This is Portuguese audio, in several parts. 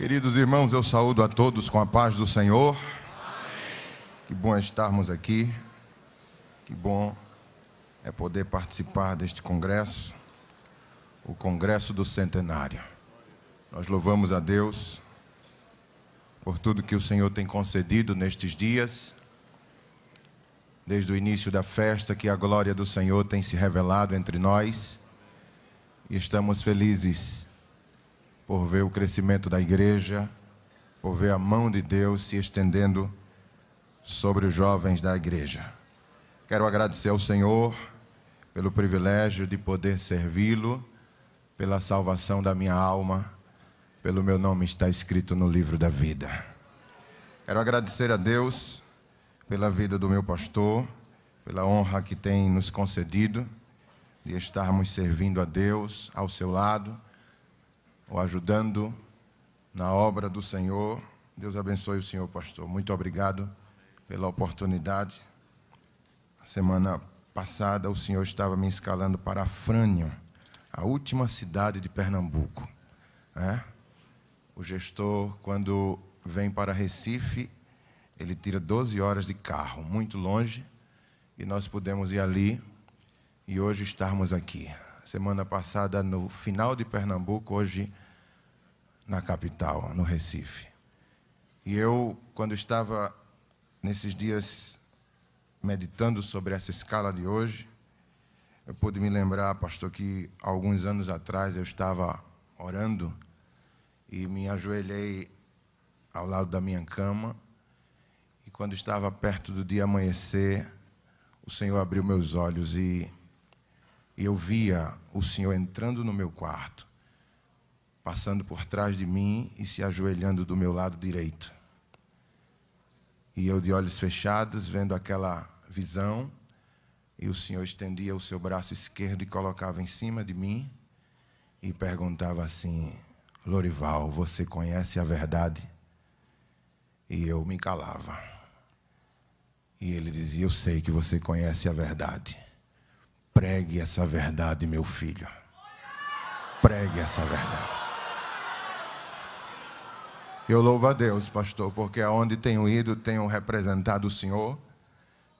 Queridos irmãos, eu saúdo a todos com a paz do Senhor. Que bom estarmos aqui. Que bom é poder participar deste congresso, o Congresso do Centenário. Nós louvamos a Deus por tudo que o Senhor tem concedido nestes dias, desde o início da festa, que a glória do Senhor tem se revelado entre nós, e estamos felizes por ver o crescimento da igreja, por ver a mão de Deus se estendendo sobre os jovens da igreja. Quero agradecer ao Senhor pelo privilégio de poder servi-lo, pela salvação da minha alma, pelo meu nome está escrito no livro da vida. Quero agradecer a Deus pela vida do meu pastor, pela honra que tem nos concedido de estarmos servindo a Deus ao seu lado ou ajudando na obra do Senhor. Deus abençoe o senhor, pastor. Muito obrigado pela oportunidade. Semana passada, o senhor estava me escalando para Frânio, a última cidade de Pernambuco. É? O gestor, quando vem para Recife, ele tira 12 horas de carro, muito longe, e nós pudemos ir ali e hoje estarmos aqui. Semana passada, no final de Pernambuco, hoje na capital, no Recife. E eu, quando estava nesses dias meditando sobre essa escala de hoje, eu pude me lembrar, pastor, que alguns anos atrás eu estava orando e me ajoelhei ao lado da minha cama. E quando estava perto do dia amanhecer, o Senhor abriu meus olhos e, e eu via o Senhor entrando no meu quarto passando por trás de mim e se ajoelhando do meu lado direito. E eu, de olhos fechados, vendo aquela visão, e o Senhor estendia o seu braço esquerdo e colocava em cima de mim e perguntava assim: Lorival, você conhece a verdade? E eu me calava. E ele dizia: Eu sei que você conhece a verdade. Pregue essa verdade, meu filho. Pregue essa verdade. Eu louvo a Deus, pastor, porque aonde tenho ido, tenho representado o Senhor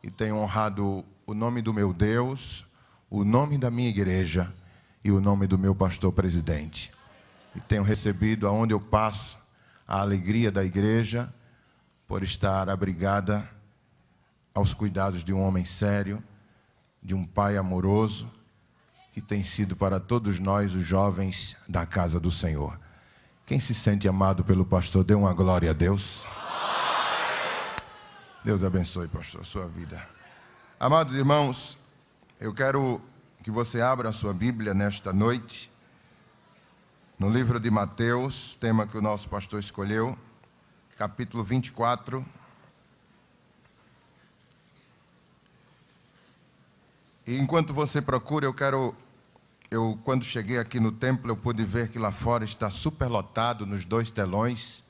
e tenho honrado o nome do meu Deus, o nome da minha igreja e o nome do meu pastor presidente. E tenho recebido aonde eu passo a alegria da igreja por estar abrigada aos cuidados de um homem sério, de um pai amoroso, que tem sido para todos nós os jovens da casa do Senhor. Quem se sente amado pelo pastor, dê uma glória a Deus. Deus abençoe, pastor, a sua vida. Amados irmãos, eu quero que você abra a sua Bíblia nesta noite, no livro de Mateus, tema que o nosso pastor escolheu, capítulo 24. E enquanto você procura, eu quero eu, quando cheguei aqui no templo, eu pude ver que lá fora está superlotado nos dois telões,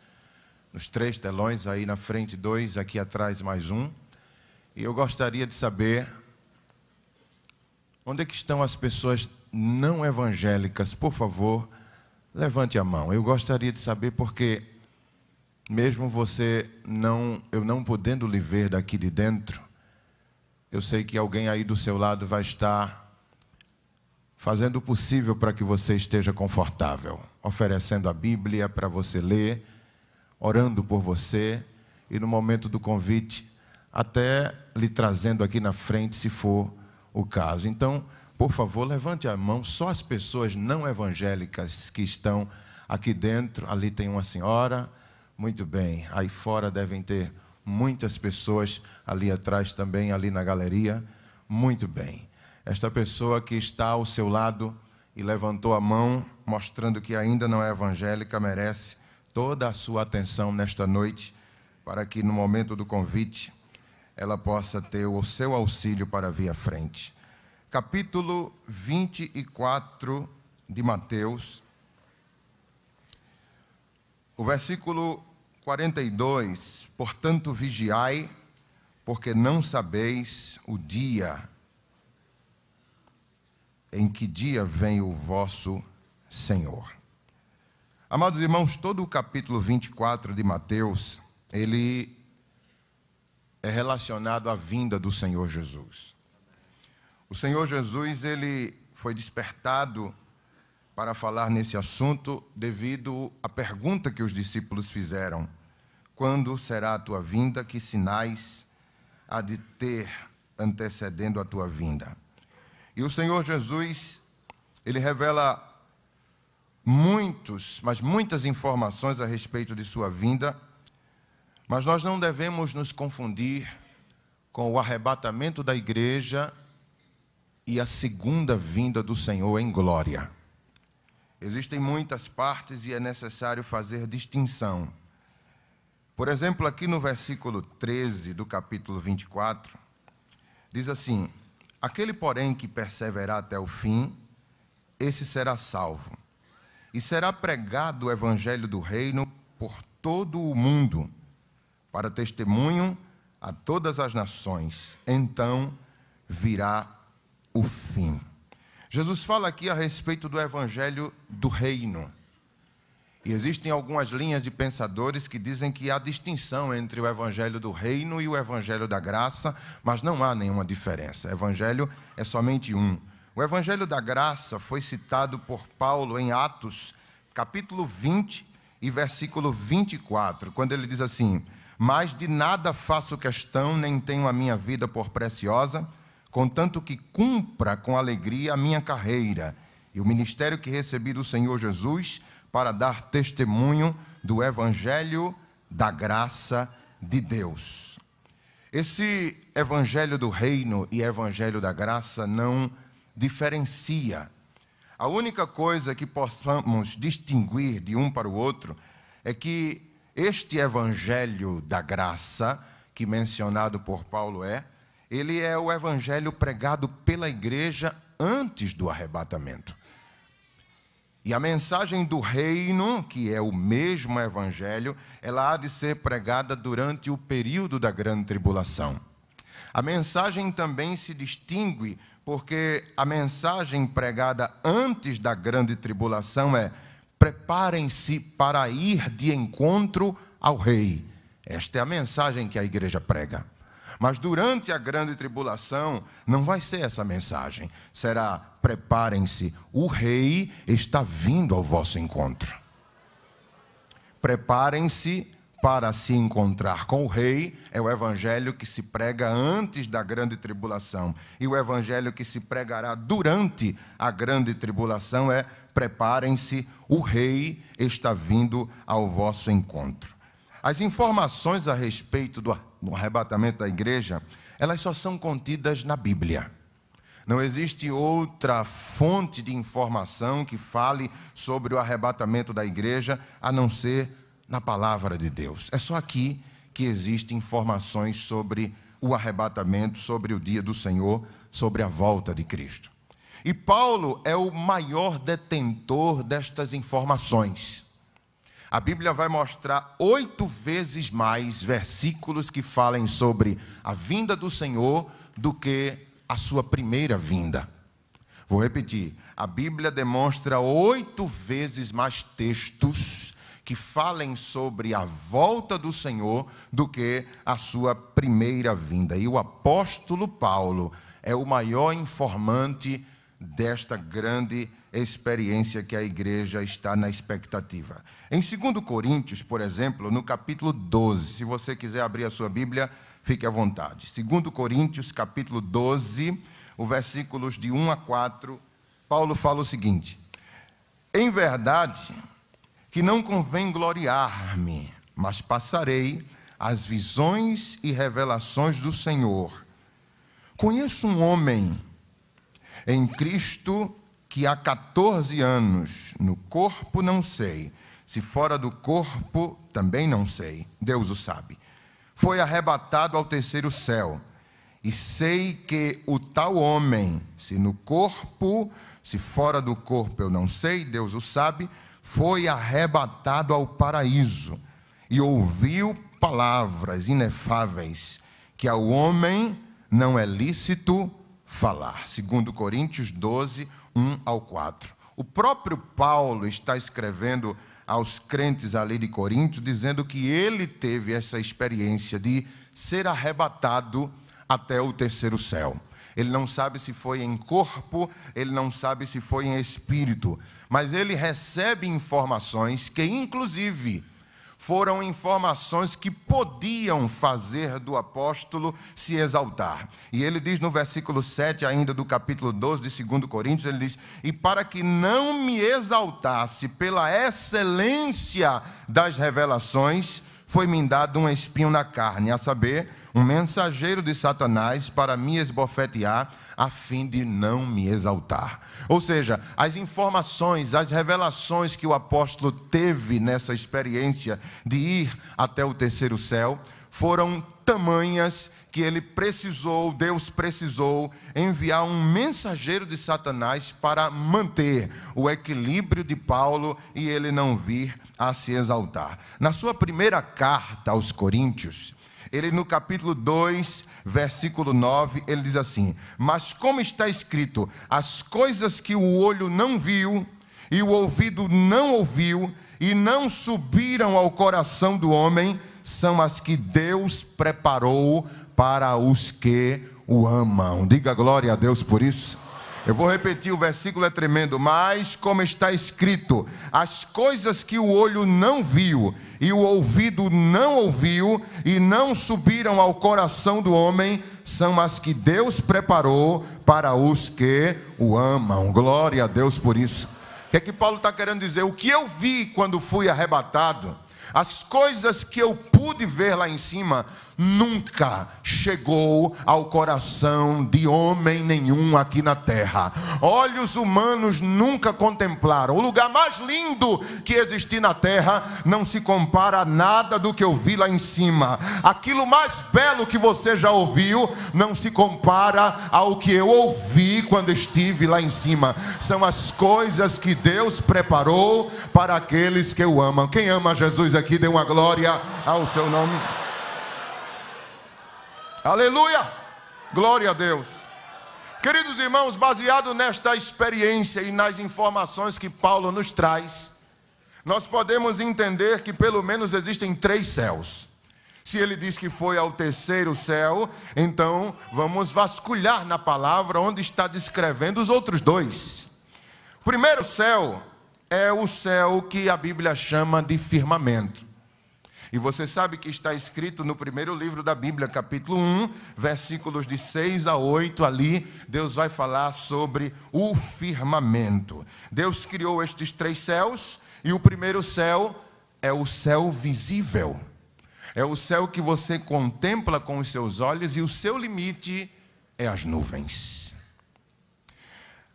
nos três telões, aí na frente dois, aqui atrás mais um. E eu gostaria de saber onde é que estão as pessoas não evangélicas. Por favor, levante a mão. Eu gostaria de saber porque mesmo você não, eu não podendo lhe ver daqui de dentro, eu sei que alguém aí do seu lado vai estar fazendo o possível para que você esteja confortável, oferecendo a Bíblia para você ler, orando por você e no momento do convite, até lhe trazendo aqui na frente, se for o caso. Então, por favor, levante a mão, só as pessoas não evangélicas que estão aqui dentro. Ali tem uma senhora, muito bem. Aí fora devem ter muitas pessoas, ali atrás também, ali na galeria, muito bem. Esta pessoa que está ao seu lado e levantou a mão, mostrando que ainda não é evangélica, merece toda a sua atenção nesta noite, para que no momento do convite ela possa ter o seu auxílio para vir à frente. Capítulo 24 de Mateus, o versículo 42: Portanto, vigiai, porque não sabeis o dia em que dia vem o vosso Senhor. Amados irmãos, todo o capítulo 24 de Mateus, ele é relacionado à vinda do Senhor Jesus. O Senhor Jesus, ele foi despertado para falar nesse assunto devido à pergunta que os discípulos fizeram: Quando será a tua vinda? Que sinais há de ter antecedendo a tua vinda? E o Senhor Jesus, ele revela muitos, mas muitas informações a respeito de sua vinda, mas nós não devemos nos confundir com o arrebatamento da igreja e a segunda vinda do Senhor em glória. Existem muitas partes e é necessário fazer distinção. Por exemplo, aqui no versículo 13 do capítulo 24, diz assim: Aquele, porém, que perseverar até o fim, esse será salvo e será pregado o evangelho do reino por todo o mundo, para testemunho a todas as nações. Então virá o fim. Jesus fala aqui a respeito do evangelho do reino. E existem algumas linhas de pensadores que dizem que há distinção entre o evangelho do reino e o evangelho da graça, mas não há nenhuma diferença. O evangelho é somente um. O Evangelho da Graça foi citado por Paulo em Atos, capítulo 20 e versículo 24, quando ele diz assim: Mas de nada faço questão, nem tenho a minha vida por preciosa, contanto que cumpra com alegria a minha carreira e o ministério que recebi do Senhor Jesus para dar testemunho do Evangelho da graça de Deus. Esse Evangelho do reino e Evangelho da graça não diferencia. A única coisa que possamos distinguir de um para o outro é que este evangelho da graça, que mencionado por Paulo é, ele é o evangelho pregado pela igreja antes do arrebatamento. E a mensagem do reino, que é o mesmo evangelho, ela há de ser pregada durante o período da grande tribulação. A mensagem também se distingue porque a mensagem pregada antes da grande tribulação é: preparem-se para ir de encontro ao rei. Esta é a mensagem que a igreja prega. Mas durante a grande tribulação, não vai ser essa mensagem. Será: preparem-se, o rei está vindo ao vosso encontro. Preparem-se para se encontrar com o rei é o evangelho que se prega antes da grande tribulação. E o evangelho que se pregará durante a grande tribulação é: preparem-se, o rei está vindo ao vosso encontro. As informações a respeito do arrebatamento da igreja, elas só são contidas na Bíblia. Não existe outra fonte de informação que fale sobre o arrebatamento da igreja a não ser na palavra de Deus. É só aqui que existem informações sobre o arrebatamento, sobre o dia do Senhor, sobre a volta de Cristo. E Paulo é o maior detentor destas informações. A Bíblia vai mostrar oito vezes mais versículos que falem sobre a vinda do Senhor do que a sua primeira vinda. Vou repetir: a Bíblia demonstra oito vezes mais textos que falem sobre a volta do Senhor do que a sua primeira vinda. E o apóstolo Paulo é o maior informante desta grande experiência que a igreja está na expectativa. Em 2 Coríntios, por exemplo, no capítulo 12, se você quiser abrir a sua Bíblia, fique à vontade. 2 Coríntios, capítulo 12, os versículos de 1 a 4, Paulo fala o seguinte: Em verdade, que não convém gloriar-me, mas passarei as visões e revelações do Senhor. Conheço um homem em Cristo que há 14 anos, no corpo não sei, se fora do corpo também não sei, Deus o sabe. Foi arrebatado ao terceiro céu, e sei que o tal homem, se no corpo, se fora do corpo eu não sei, Deus o sabe, foi arrebatado ao paraíso e ouviu palavras inefáveis que ao homem não é lícito falar. Segundo Coríntios 12, 1 ao 4. O próprio Paulo está escrevendo aos crentes ali de Corinto, dizendo que ele teve essa experiência de ser arrebatado até o terceiro céu. Ele não sabe se foi em corpo, ele não sabe se foi em espírito, mas ele recebe informações que, inclusive, foram informações que podiam fazer do apóstolo se exaltar. E ele diz no versículo 7, ainda do capítulo 12 de 2 Coríntios, ele diz: E para que não me exaltasse pela excelência das revelações, foi-me dado um espinho na carne, a saber, um mensageiro de Satanás para me esbofetear, a fim de não me exaltar. Ou seja, as informações, as revelações que o apóstolo teve nessa experiência de ir até o terceiro céu foram tamanhas que ele precisou, Deus precisou enviar um mensageiro de Satanás para manter o equilíbrio de Paulo e ele não vir a se exaltar. Na sua primeira carta aos Coríntios, ele no capítulo 2, versículo 9, ele diz assim: Mas como está escrito, as coisas que o olho não viu e o ouvido não ouviu e não subiram ao coração do homem, são as que Deus preparou para os que o amam. Diga glória a Deus por isso. Eu vou repetir, o versículo é tremendo, mas como está escrito, as coisas que o olho não viu e o ouvido não ouviu e não subiram ao coração do homem, são as que Deus preparou para os que o amam. Glória a Deus por isso. O que é que Paulo está querendo dizer? O que eu vi quando fui arrebatado, as coisas que eu pude ver lá em cima, nunca chegou ao coração de homem nenhum aqui na terra. Olhos humanos nunca contemplaram. O lugar mais lindo que existir na terra não se compara a nada do que eu vi lá em cima. Aquilo mais belo que você já ouviu não se compara ao que eu ouvi quando estive lá em cima. São as coisas que Deus preparou para aqueles que o amam. Quem ama Jesus aqui, dê uma glória ao seu nome. Aleluia! Glória a Deus. Queridos irmãos, baseado nesta experiência e nas informações que Paulo nos traz, nós podemos entender que pelo menos existem três céus. Se ele diz que foi ao terceiro céu, então vamos vasculhar na palavra onde está descrevendo os outros dois. O primeiro céu é o céu que a Bíblia chama de firmamento. E você sabe que está escrito no primeiro livro da Bíblia, capítulo 1, versículos de 6 a 8, ali, Deus vai falar sobre o firmamento. Deus criou estes três céus, e o primeiro céu é o céu visível. É o céu que você contempla com os seus olhos, e o seu limite é as nuvens.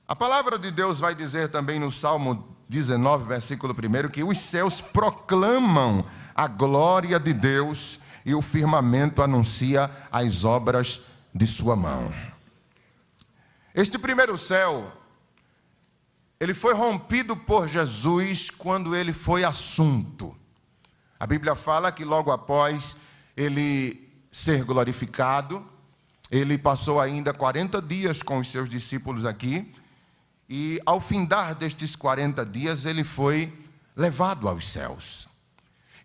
A palavra de Deus vai dizer também no Salmo 19, versículo 1, que os céus proclamam a glória de Deus e o firmamento anuncia as obras de sua mão. Este primeiro céu, ele foi rompido por Jesus quando ele foi assunto. A Bíblia fala que logo após ele ser glorificado, ele passou ainda 40 dias com os seus discípulos aqui, e ao findar destes 40 dias, ele foi levado aos céus.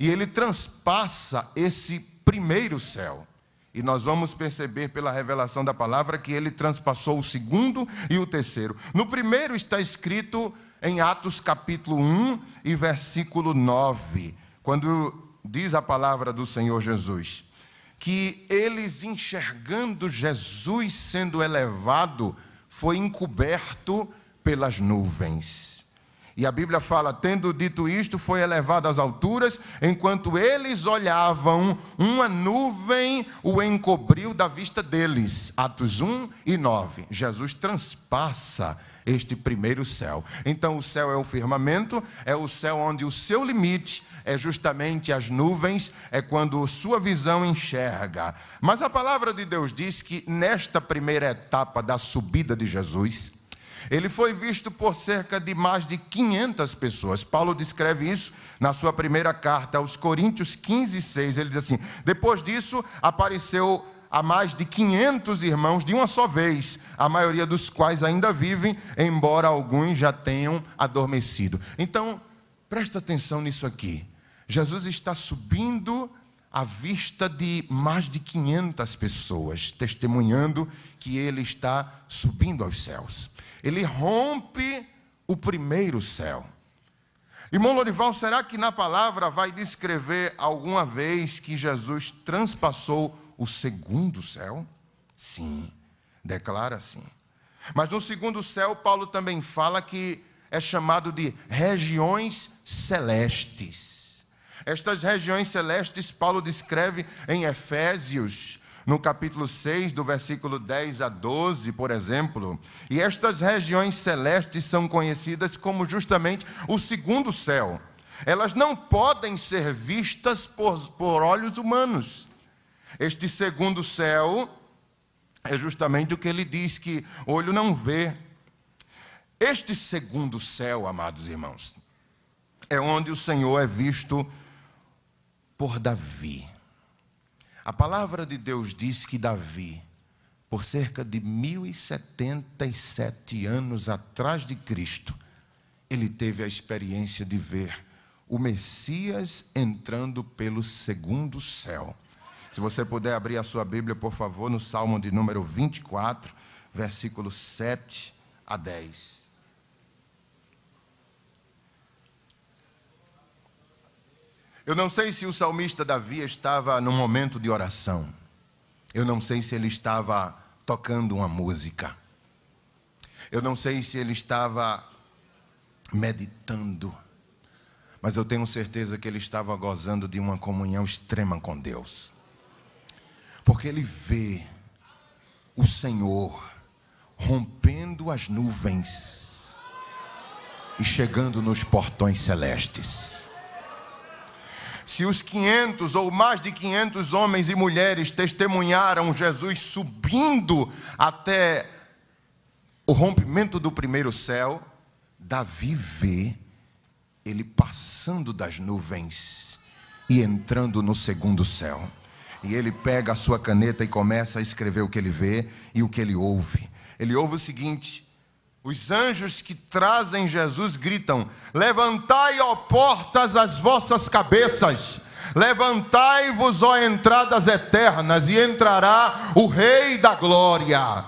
E ele transpassa esse primeiro céu. E nós vamos perceber pela revelação da palavra que ele transpassou o segundo e o terceiro. No primeiro está escrito em Atos capítulo 1 e versículo 9, quando diz a palavra do Senhor Jesus, que eles enxergando Jesus sendo elevado, foi encoberto pelas nuvens. E a Bíblia fala: tendo dito isto, foi elevado às alturas, enquanto eles olhavam, uma nuvem o encobriu da vista deles. Atos 1 e 9. Jesus transpassa este primeiro céu. Então, o céu é o firmamento, é o céu onde o seu limite é justamente as nuvens, é quando sua visão enxerga. Mas a palavra de Deus diz que nesta primeira etapa da subida de Jesus, ele foi visto por cerca de mais de 500 pessoas. Paulo descreve isso na sua primeira carta aos Coríntios 15, 6. Ele diz assim: Depois disso, apareceu a mais de 500 irmãos de uma só vez, a maioria dos quais ainda vivem, embora alguns já tenham adormecido. Então, Presta atenção nisso aqui. Jesus está subindo à vista de mais de 500 pessoas, testemunhando que ele está subindo aos céus. Ele rompe o primeiro céu. Irmão Lorival, será que na palavra vai descrever alguma vez que Jesus transpassou o segundo céu? Sim, declara assim. Mas no segundo céu, Paulo também fala que é chamado de regiões celestes. Estas regiões celestes, Paulo descreve em Efésios, no capítulo 6, do versículo 10 a 12, por exemplo. E estas regiões celestes são conhecidas como justamente o segundo céu. Elas não podem ser vistas por, por olhos humanos. Este segundo céu é justamente o que ele diz que olho não vê. Este segundo céu, amados irmãos, é onde o Senhor é visto por Davi. A palavra de Deus diz que Davi, por cerca de 1077 anos atrás de Cristo, ele teve a experiência de ver o Messias entrando pelo segundo céu. Se você puder abrir a sua Bíblia, por favor, no Salmo de número 24, versículos 7 a 10. Eu não sei se o salmista Davi estava num momento de oração. Eu não sei se ele estava tocando uma música. Eu não sei se ele estava meditando. Mas eu tenho certeza que ele estava gozando de uma comunhão extrema com Deus porque ele vê o Senhor rompendo as nuvens e chegando nos portões celestes. Se os 500 ou mais de 500 homens e mulheres testemunharam Jesus subindo até o rompimento do primeiro céu, Davi vê ele passando das nuvens e entrando no segundo céu. E ele pega a sua caneta e começa a escrever o que ele vê e o que ele ouve. Ele ouve o seguinte: os anjos que trazem Jesus gritam: Levantai, ó portas, as vossas cabeças. Levantai-vos, ó entradas eternas, e entrará o Rei da Glória.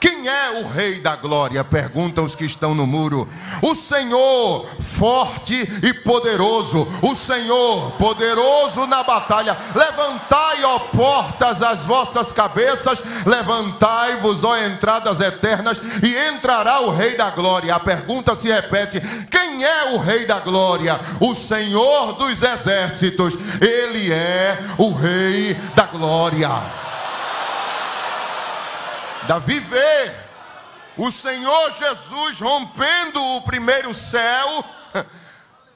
Quem é o Rei da Glória? Perguntam os que estão no muro. O Senhor, forte e poderoso. O Senhor, poderoso na batalha. Levantai, ó portas, as vossas cabeças. Levantai-vos, ó entradas eternas, e entrará o Rei da Glória. A pergunta se repete: Quem é o Rei da Glória? O Senhor dos Exércitos. Ele é o Rei da Glória. Davi vê o Senhor Jesus rompendo o primeiro céu.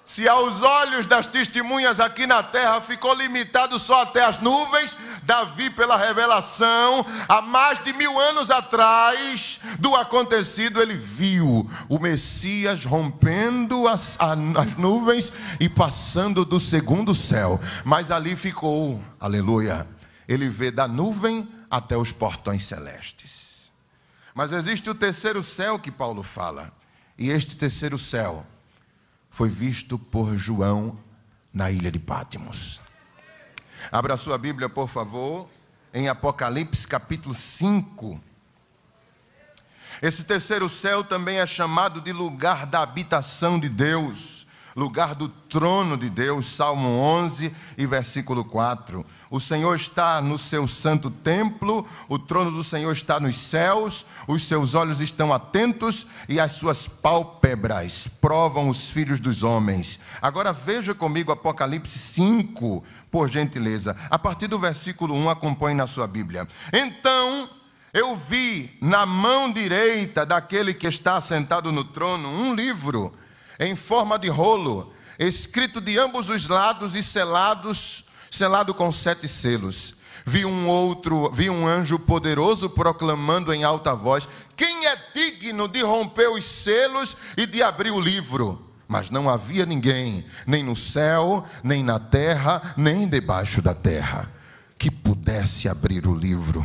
Se aos olhos das testemunhas aqui na terra ficou limitado só até as nuvens, Davi, pela revelação, há mais de mil anos atrás do acontecido, ele viu o Messias rompendo as, as nuvens e passando do segundo céu. Mas ali ficou, aleluia, ele vê da nuvem até os portões celestes. Mas existe o terceiro céu que Paulo fala, e este terceiro céu foi visto por João na ilha de Pátimos. Abra sua Bíblia, por favor, em Apocalipse capítulo 5. Esse terceiro céu também é chamado de lugar da habitação de Deus, lugar do trono de Deus, Salmo 11 e versículo 4. O Senhor está no seu santo templo, o trono do Senhor está nos céus, os seus olhos estão atentos e as suas pálpebras provam os filhos dos homens. Agora veja comigo Apocalipse 5, por gentileza. A partir do versículo 1, acompanhe na sua Bíblia. Então eu vi na mão direita daquele que está sentado no trono um livro em forma de rolo, escrito de ambos os lados e selados selado com sete selos. Vi um outro, vi um anjo poderoso proclamando em alta voz: Quem é digno de romper os selos e de abrir o livro? Mas não havia ninguém, nem no céu, nem na terra, nem debaixo da terra, que pudesse abrir o livro,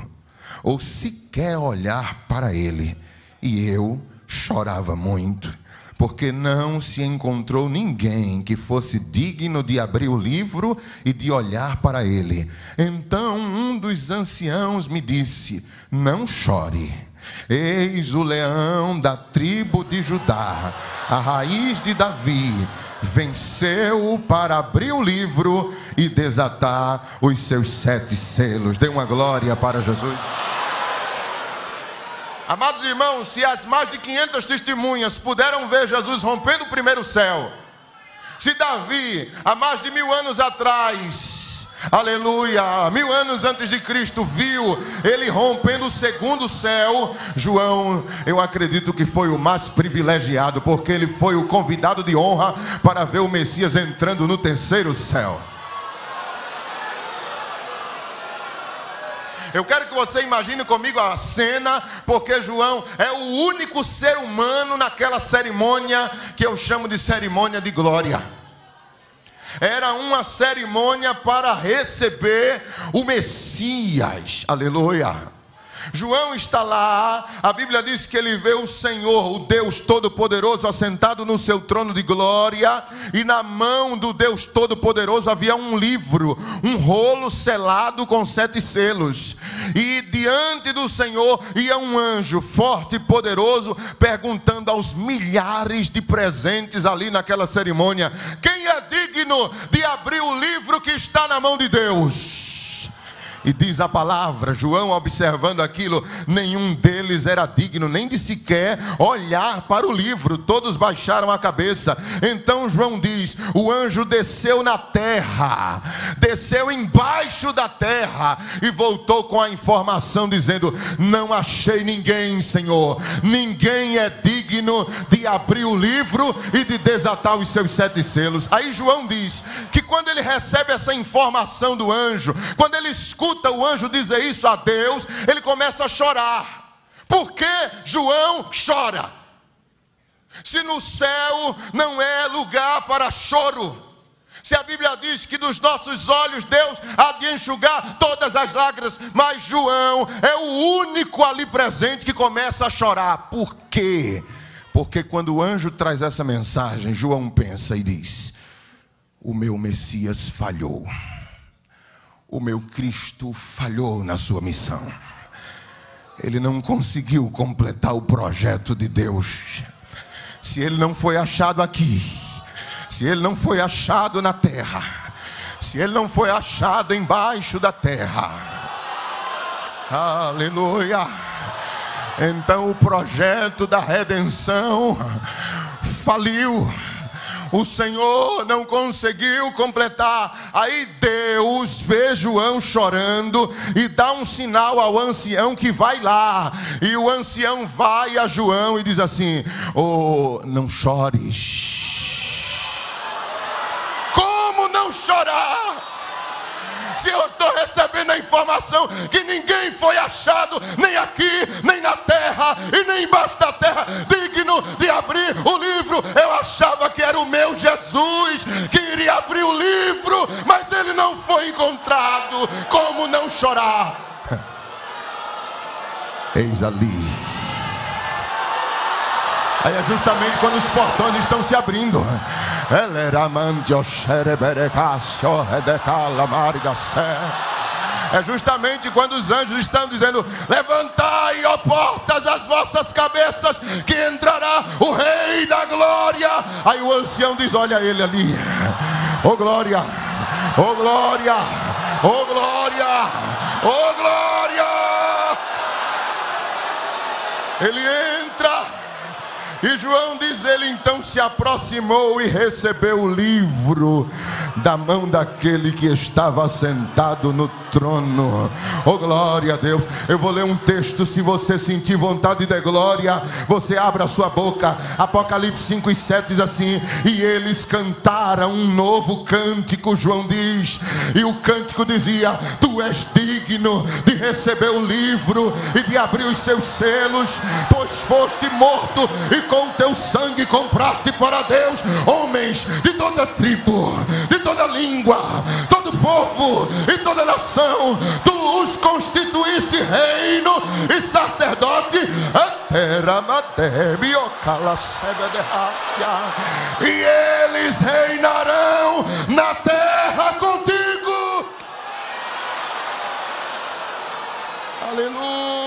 ou sequer olhar para ele. E eu chorava muito porque não se encontrou ninguém que fosse digno de abrir o livro e de olhar para ele. Então um dos anciãos me disse: Não chore. Eis o leão da tribo de Judá, a raiz de Davi, venceu para abrir o livro e desatar os seus sete selos. Dê uma glória para Jesus. Amados irmãos, se as mais de 500 testemunhas puderam ver Jesus rompendo o primeiro céu, se Davi, há mais de mil anos atrás, aleluia, mil anos antes de Cristo, viu ele rompendo o segundo céu, João, eu acredito que foi o mais privilegiado, porque ele foi o convidado de honra para ver o Messias entrando no terceiro céu. Eu quero que você imagine comigo a cena, porque João é o único ser humano naquela cerimônia que eu chamo de cerimônia de glória. Era uma cerimônia para receber o Messias, aleluia. João está lá, a Bíblia diz que ele vê o Senhor, o Deus Todo-Poderoso, assentado no seu trono de glória, e na mão do Deus Todo-Poderoso havia um livro, um rolo selado com sete selos, e diante do Senhor ia um anjo forte e poderoso, perguntando aos milhares de presentes ali naquela cerimônia: quem é digno de abrir o livro que está na mão de Deus? E diz a palavra, João observando aquilo, nenhum deles era digno nem de sequer olhar para o livro, todos baixaram a cabeça. Então João diz: o anjo desceu na terra, desceu embaixo da terra e voltou com a informação dizendo: Não achei ninguém, Senhor, ninguém é digno de abrir o livro e de desatar os seus sete selos. Aí João diz que quando ele recebe essa informação do anjo, quando ele escuta, escuta o anjo dizer isso a Deus, ele começa a chorar. Por que João chora? Se no céu não é lugar para choro. Se a Bíblia diz que dos nossos olhos Deus há de enxugar todas as lágrimas, mas João é o único ali presente que começa a chorar. Por quê? Porque quando o anjo traz essa mensagem, João pensa e diz: O meu Messias falhou o meu Cristo falhou na sua missão. Ele não conseguiu completar o projeto de Deus. Se ele não foi achado aqui, se ele não foi achado na terra, se ele não foi achado embaixo da terra, aleluia. Então o projeto da redenção faliu o Senhor não conseguiu completar. Aí Deus vê João chorando e dá um sinal ao ancião que vai lá. E o ancião vai a João e diz assim: Oh, não chores. Como não chorar? Se eu estou recebendo a informação que ninguém foi achado, nem aqui, nem na terra e nem embaixo da terra, digno de abrir o livro. Eu achava que era o meu Jesus que iria abrir o livro, mas ele não foi encontrado. Como não chorar? Eis ali Aí é justamente quando os portões estão se abrindo. É justamente quando os anjos estão dizendo: Levantai, ó portas, as vossas cabeças, que entrará o Rei da Glória. Aí o ancião diz: Olha ele ali, oh glória, oh glória, oh glória, oh glória. Ele entra e João diz: ele então se aproximou e recebeu o livro da mão daquele que estava sentado no trono. Oh glória a Deus. Eu vou ler um texto. Se você sentir vontade de glória, você abra sua boca. Apocalipse 5 e 7 diz assim: E eles cantaram um novo cântico. João diz, e o cântico dizia: Tu és digno de receber o livro e de abrir os seus selos, pois foste morto e com teu sangue compraste para Deus homens de toda tribo, de toda língua, todo povo e toda nação, tu os constituísse reino e sacerdote, e eles reinarão na terra contigo. Aleluia.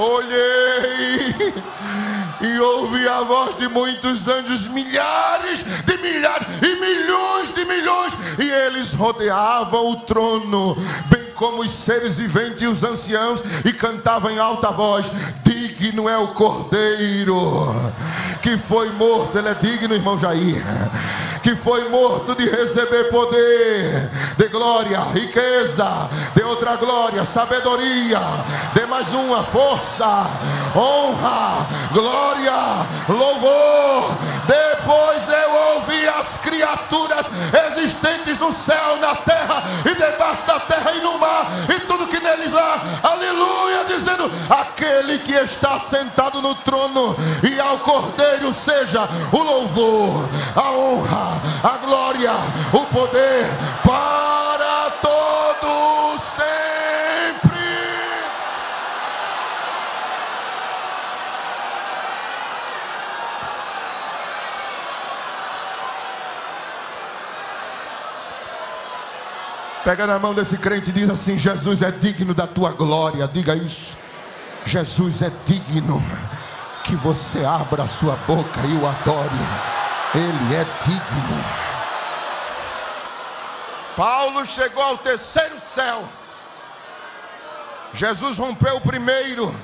Olhei e ouvi a voz de muitos anjos, milhares de milhares e milhões de milhões, e eles rodeavam o trono, bem como os seres viventes e os anciãos, e cantavam em alta voz: Digno é o Cordeiro que foi morto, ele é digno, irmão Jair que foi morto de receber poder, de glória, riqueza, de outra glória, sabedoria, de mais uma força, honra, glória, louvor. Depois eu ouvi as criaturas existentes no céu, na terra e debaixo da terra e no mar e tudo que neles há, aleluia, dizendo: aquele que está sentado no trono e ao cordeiro seja o louvor, a honra a glória, o poder para todos sempre. Pega na mão desse crente e diz assim: Jesus é digno da tua glória. Diga isso. Jesus é digno que você abra a sua boca e o adore. Ele é digno. Paulo chegou ao terceiro céu. Jesus rompeu o primeiro,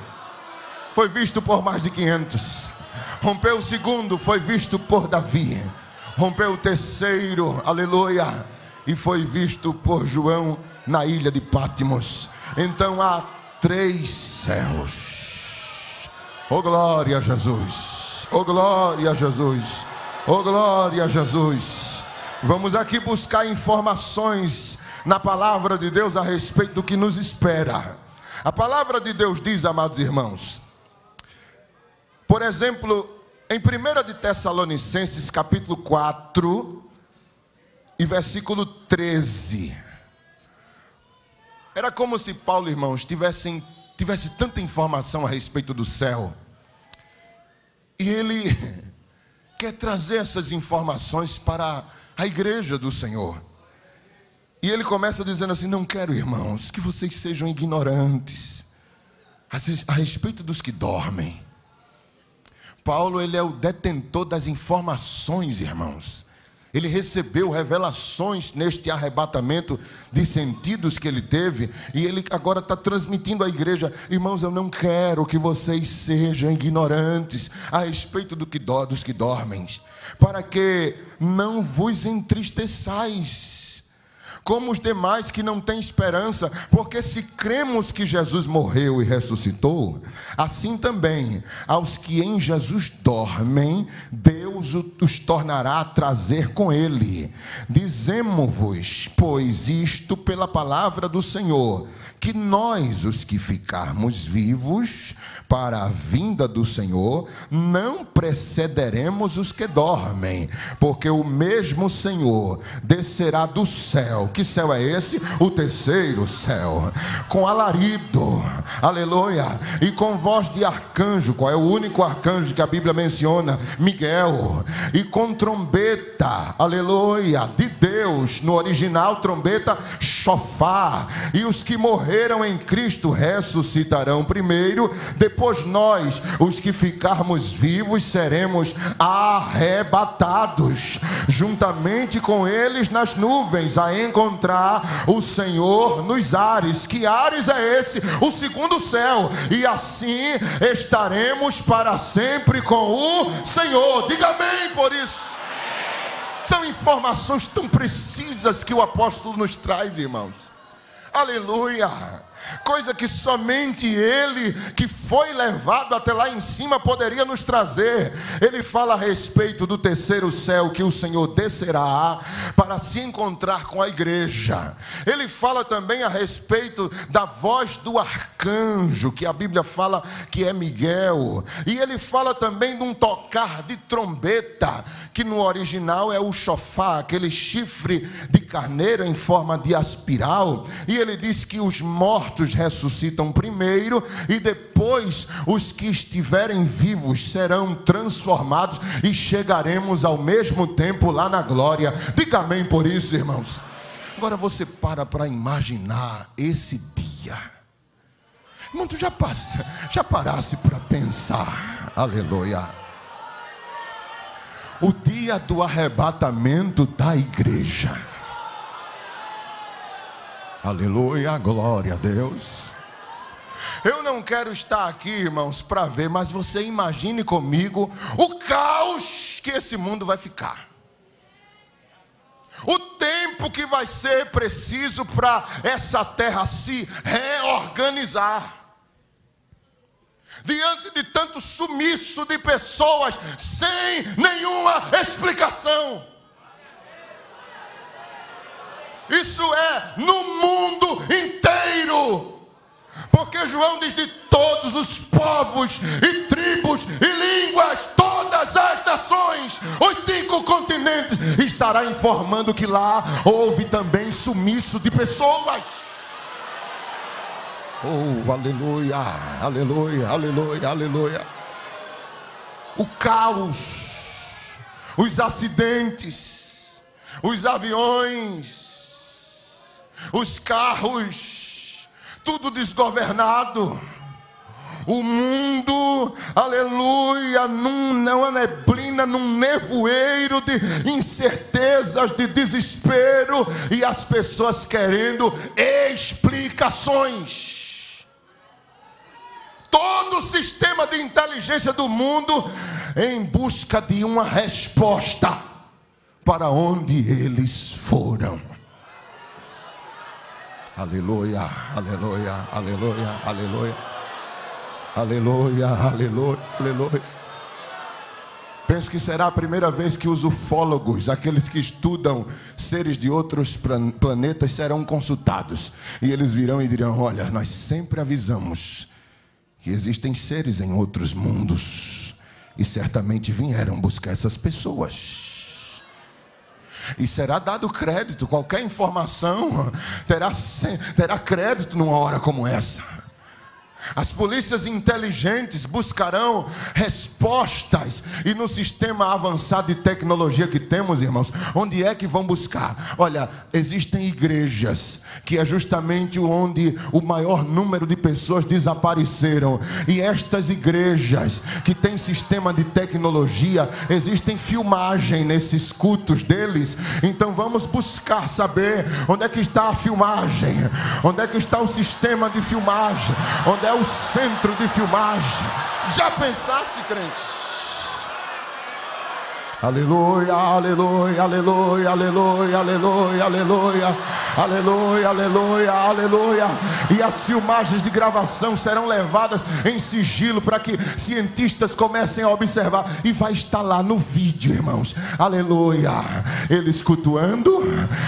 foi visto por mais de 500. Rompeu o segundo, foi visto por Davi. Rompeu o terceiro, aleluia, e foi visto por João na ilha de Pátimos. Então há três céus. Oh glória a Jesus. Oh glória a Jesus. Oh, glória a Jesus. Vamos aqui buscar informações na palavra de Deus a respeito do que nos espera. A palavra de Deus diz, amados irmãos, por exemplo, em 1 de Tessalonicenses, capítulo 4, e versículo 13. Era como se Paulo, irmãos, tivesse, tivesse tanta informação a respeito do céu. E ele quer trazer essas informações para a igreja do Senhor. E ele começa dizendo assim: Não quero, irmãos, que vocês sejam ignorantes a respeito dos que dormem. Paulo, ele é o detentor das informações, irmãos. Ele recebeu revelações neste arrebatamento de sentidos que ele teve, e ele agora está transmitindo à igreja: irmãos, eu não quero que vocês sejam ignorantes a respeito do que do, dos que dormem, para que não vos entristeçais como os demais que não têm esperança, porque se cremos que Jesus morreu e ressuscitou, assim também aos que em Jesus dormem, Deus os tornará a trazer com ele. Dizemos-vos, pois, isto pela palavra do Senhor que nós, os que ficarmos vivos para a vinda do Senhor, não precederemos os que dormem, porque o mesmo Senhor descerá do céu. Que céu é esse? O terceiro céu, com alarido, aleluia, e com voz de arcanjo. Qual é o único arcanjo que a Bíblia menciona? Miguel, e com trombeta, aleluia, de Deus, no original, trombeta, e os que morreram em Cristo ressuscitarão primeiro, depois nós, os que ficarmos vivos, seremos arrebatados, juntamente com eles nas nuvens, a encontrar o Senhor nos ares. Que ares é esse? O segundo céu, e assim estaremos para sempre com o Senhor. Diga amém por isso. São informações tão precisas que o apóstolo nos traz, irmãos. Aleluia. Coisa que somente Ele, que foi levado até lá em cima, poderia nos trazer. Ele fala a respeito do terceiro céu que o Senhor descerá para se encontrar com a igreja. Ele fala também a respeito da voz do arcanjo, que a Bíblia fala que é Miguel. E ele fala também de um tocar de trombeta, que no original é o chofá, aquele chifre de carneiro em forma de aspiral. E ele diz que os mortos ressuscitam primeiro e depois os que estiverem vivos serão transformados e chegaremos ao mesmo tempo lá na glória. Diga amém por isso, irmãos. Agora você para para imaginar esse dia. Irmão, tu já, passa, já parasse para pensar. Aleluia. O dia do arrebatamento da igreja. Aleluia, glória a Deus. Eu não quero estar aqui, irmãos, para ver, mas você imagine comigo o caos que esse mundo vai ficar. O tempo que vai ser preciso para essa terra se reorganizar. Diante de tanto sumiço de pessoas sem nenhuma explicação. Isso é no mundo inteiro. Porque João diz de todos os povos e tribos e línguas, todas as nações, os cinco continentes, estará informando que lá houve também sumiço de pessoas. Oh, aleluia, aleluia, aleluia, aleluia. O caos, os acidentes, os aviões, os carros, tudo desgovernado. O mundo, aleluia, num, numa neblina, num nevoeiro de incertezas, de desespero, e as pessoas querendo explicações. Todo o sistema de inteligência do mundo em busca de uma resposta para onde eles foram. Aleluia, aleluia, aleluia, aleluia. Aleluia, aleluia, aleluia. Penso que será a primeira vez que os ufólogos, aqueles que estudam seres de outros planetas, serão consultados. E eles virão e dirão: Olha, nós sempre avisamos que existem seres em outros mundos. E certamente vieram buscar essas pessoas e será dado crédito, qualquer informação terá, terá crédito numa hora como essa. As polícias inteligentes buscarão respostas. E no sistema avançado de tecnologia que temos, irmãos, onde é que vão buscar? Olha, existem igrejas que é justamente onde o maior número de pessoas desapareceram. E estas igrejas que têm sistema de tecnologia, existem filmagem nesses cultos deles. Então vamos buscar saber onde é que está a filmagem, onde é que está o sistema de filmagem, onde é o centro de filmagem. Já pensasse, crente? Aleluia, aleluia, aleluia, aleluia, aleluia, aleluia, aleluia, aleluia, aleluia. E as filmagens de gravação serão levadas em sigilo para que cientistas comecem a observar. E vai estar lá no vídeo, irmãos. Aleluia. Eles cultuando,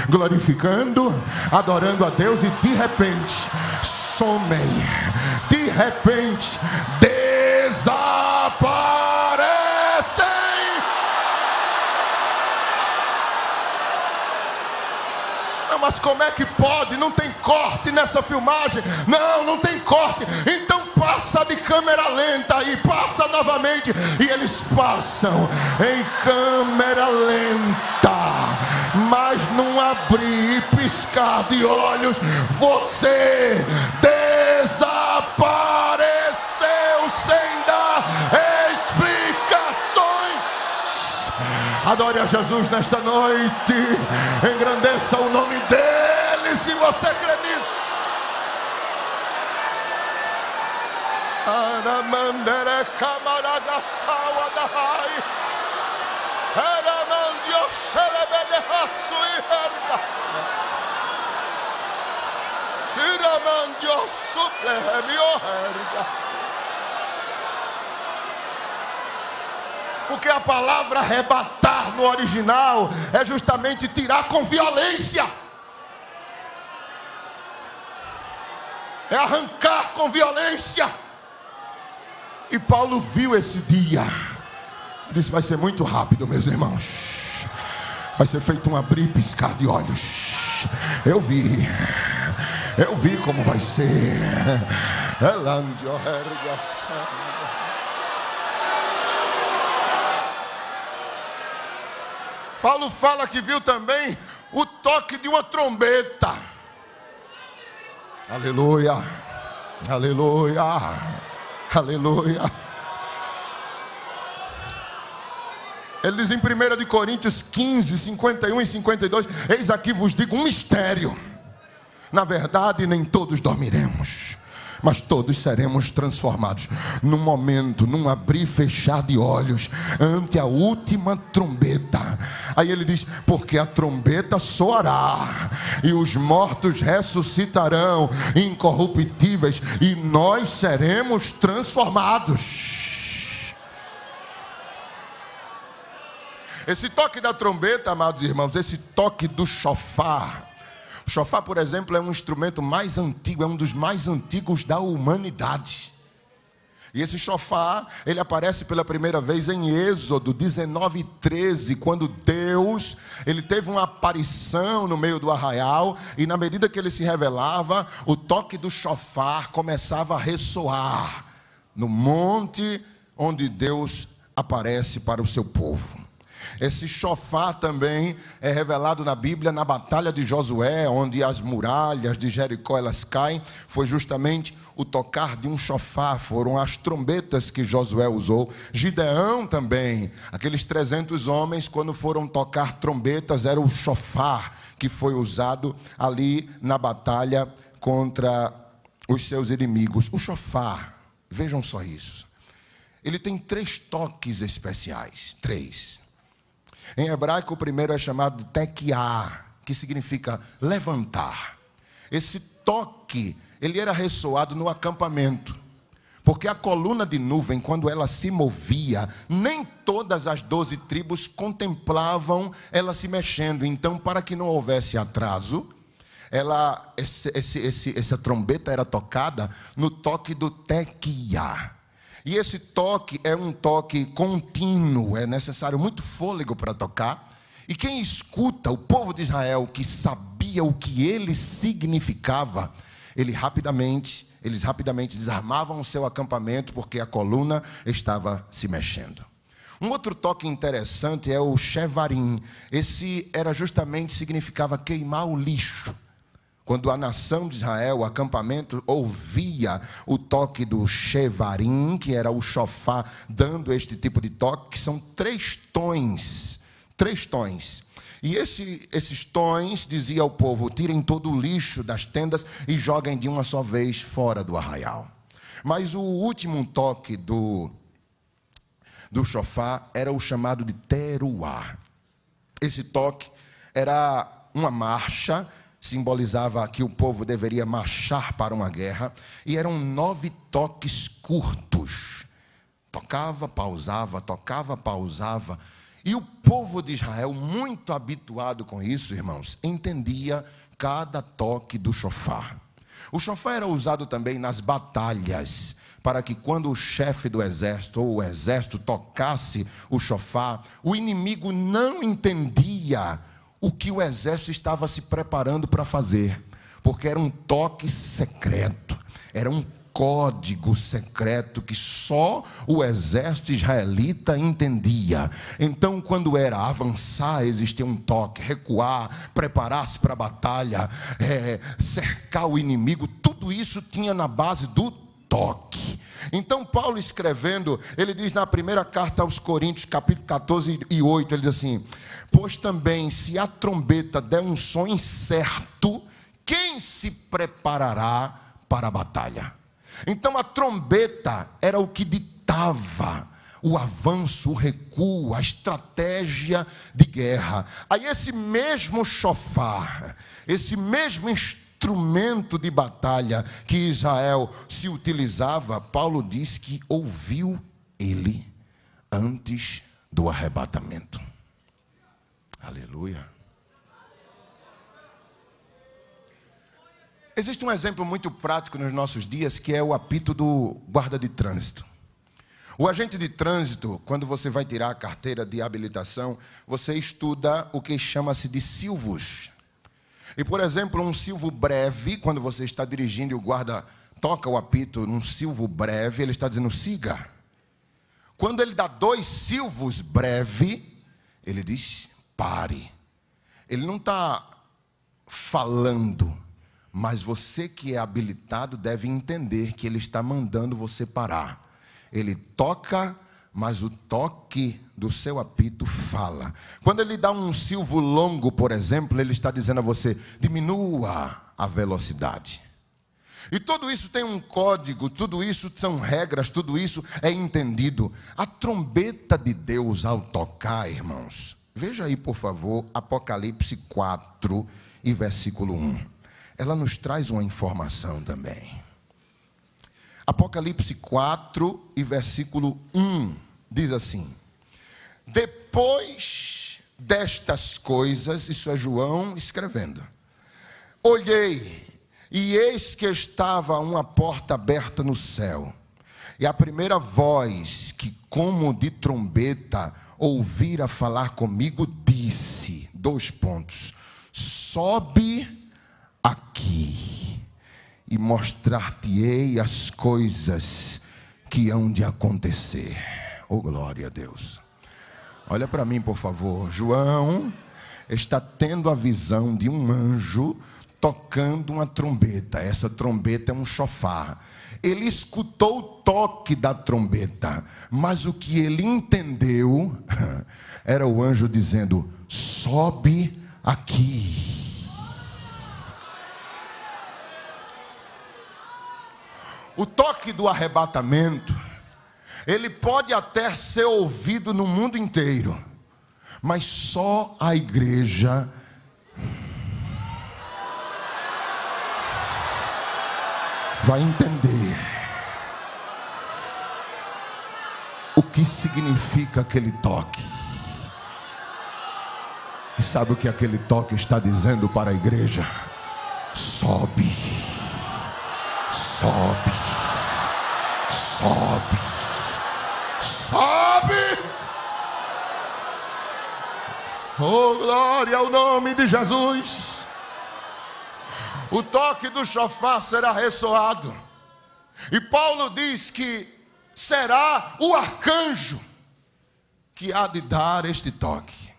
glorificando, adorando a Deus e de repente somem, de repente desaparecem. Não, mas como é que pode? Não tem corte nessa filmagem. Não, não tem corte. Então passa de câmera lenta e passa novamente. E eles passam em câmera lenta mas num abrir e piscar de olhos, você desapareceu Adore a Jesus nesta noite. Engrandeça o nome dele se você crê nisso. Anamandere camarada sawa da rai. Era mandio celebede raço e herda. Tira mandio suple herda. Porque a palavra arrebatar no original é justamente tirar com violência. É arrancar com violência. E Paulo viu esse dia. Ele disse: vai ser muito rápido, meus irmãos. Vai ser feito um abrir e piscar de olhos. Eu vi. Eu vi como vai ser. Elandio Paulo fala que viu também o toque de uma trombeta. Aleluia, aleluia, aleluia. Ele diz em 1 Coríntios 15, 51 e 52: Eis aqui vos digo um mistério. Na verdade, nem todos dormiremos mas todos seremos transformados num momento, num abrir e fechar de olhos, ante a última trombeta. Aí ele diz: Porque a trombeta soará, e os mortos ressuscitarão, incorruptíveis, e nós seremos transformados. Esse toque da trombeta, amados irmãos, esse toque do chofar, o chofar, por exemplo, é um instrumento mais antigo, é um dos mais antigos da humanidade. E esse chofar, ele aparece pela primeira vez em Êxodo 19, 13, quando Deus, ele teve uma aparição no meio do arraial, e na medida que ele se revelava, o toque do chofar começava a ressoar no monte onde Deus aparece para o seu povo. Esse chofar também é revelado na Bíblia na batalha de Josué, onde as muralhas de Jericó elas caem, foi justamente o tocar de um chofar, foram as trombetas que Josué usou. Gideão também, aqueles 300 homens, quando foram tocar trombetas, era o chofar que foi usado ali na batalha contra os seus inimigos. O chofar, vejam só isso. Ele tem três toques especiais, três. Em hebraico, o primeiro é chamado tequiá, que significa levantar. Esse toque, ele era ressoado no acampamento. Porque a coluna de nuvem, quando ela se movia, nem todas as doze tribos contemplavam ela se mexendo. Então, para que não houvesse atraso, ela, esse, esse, esse, essa trombeta era tocada no toque do tequiá. E esse toque é um toque contínuo, é necessário muito fôlego para tocar. E quem escuta, o povo de Israel, que sabia o que ele significava, ele rapidamente, eles rapidamente desarmavam o seu acampamento porque a coluna estava se mexendo. Um outro toque interessante é o chevarim. Esse era justamente significava queimar o lixo. Quando a nação de Israel, o acampamento, ouvia o toque do chevarim, que era o chofá, dando este tipo de toque, que são três tons. Três tons. E esse, esses tons dizia ao povo: tirem todo o lixo das tendas e joguem de uma só vez fora do arraial. Mas o último toque do, do chofá era o chamado de teruá. Esse toque era uma marcha simbolizava que o povo deveria marchar para uma guerra, e eram nove toques curtos. Tocava, pausava, tocava, pausava. E o povo de Israel, muito habituado com isso, irmãos, entendia cada toque do chofar. O chofar era usado também nas batalhas, para que quando o chefe do exército ou o exército tocasse o chofar, o inimigo não entendia o que o exército estava se preparando para fazer, porque era um toque secreto, era um código secreto que só o exército israelita entendia. Então, quando era avançar, existia um toque, recuar, preparar-se para a batalha, é, cercar o inimigo, tudo isso tinha na base do toque. Então, Paulo escrevendo, ele diz na primeira carta aos Coríntios, capítulo 14 e 8, ele diz assim: Pois também, se a trombeta der um som incerto, quem se preparará para a batalha? Então, a trombeta era o que ditava o avanço, o recuo, a estratégia de guerra. Aí, esse mesmo chofar, esse mesmo instrumento, de batalha que Israel se utilizava, Paulo diz que ouviu ele antes do arrebatamento. Aleluia. Existe um exemplo muito prático nos nossos dias que é o apito do guarda de trânsito. O agente de trânsito, quando você vai tirar a carteira de habilitação, você estuda o que chama-se de silvos. E, por exemplo, um silvo breve, quando você está dirigindo e o guarda toca o apito num silvo breve, ele está dizendo siga. Quando ele dá dois silvos breve, ele diz pare. Ele não está falando mas você que é habilitado deve entender que ele está mandando você parar. Ele toca, mas o toque do seu apito fala. Quando ele dá um silvo longo, por exemplo, ele está dizendo a você: diminua a velocidade. E tudo isso tem um código, tudo isso são regras, tudo isso é entendido. A trombeta de Deus ao tocar, irmãos. Veja aí, por favor, Apocalipse 4 e versículo 1 ela nos traz uma informação também. Apocalipse 4 e versículo 1 diz assim: Depois destas coisas, isso é João escrevendo, olhei e eis que estava uma porta aberta no céu. E a primeira voz que, como de trombeta, ouvira falar comigo, disse: dois pontos. Sobe aqui e mostrar-te-ei as coisas que hão de acontecer. Oh, glória a Deus. Olha para mim, por favor. João está tendo a visão de um anjo tocando uma trombeta. Essa trombeta é um chofar. Ele escutou o toque da trombeta, mas o que ele entendeu era o anjo dizendo: sobe aqui. O toque do arrebatamento, ele pode até ser ouvido no mundo inteiro, mas só a igreja vai entender o que significa aquele toque. E sabe o que aquele toque está dizendo para a igreja? Sobe, sobe sobe, sobe. Oh, glória ao nome de Jesus. O toque do chofar será ressoado. E Paulo diz que será o arcanjo que há de dar este toque.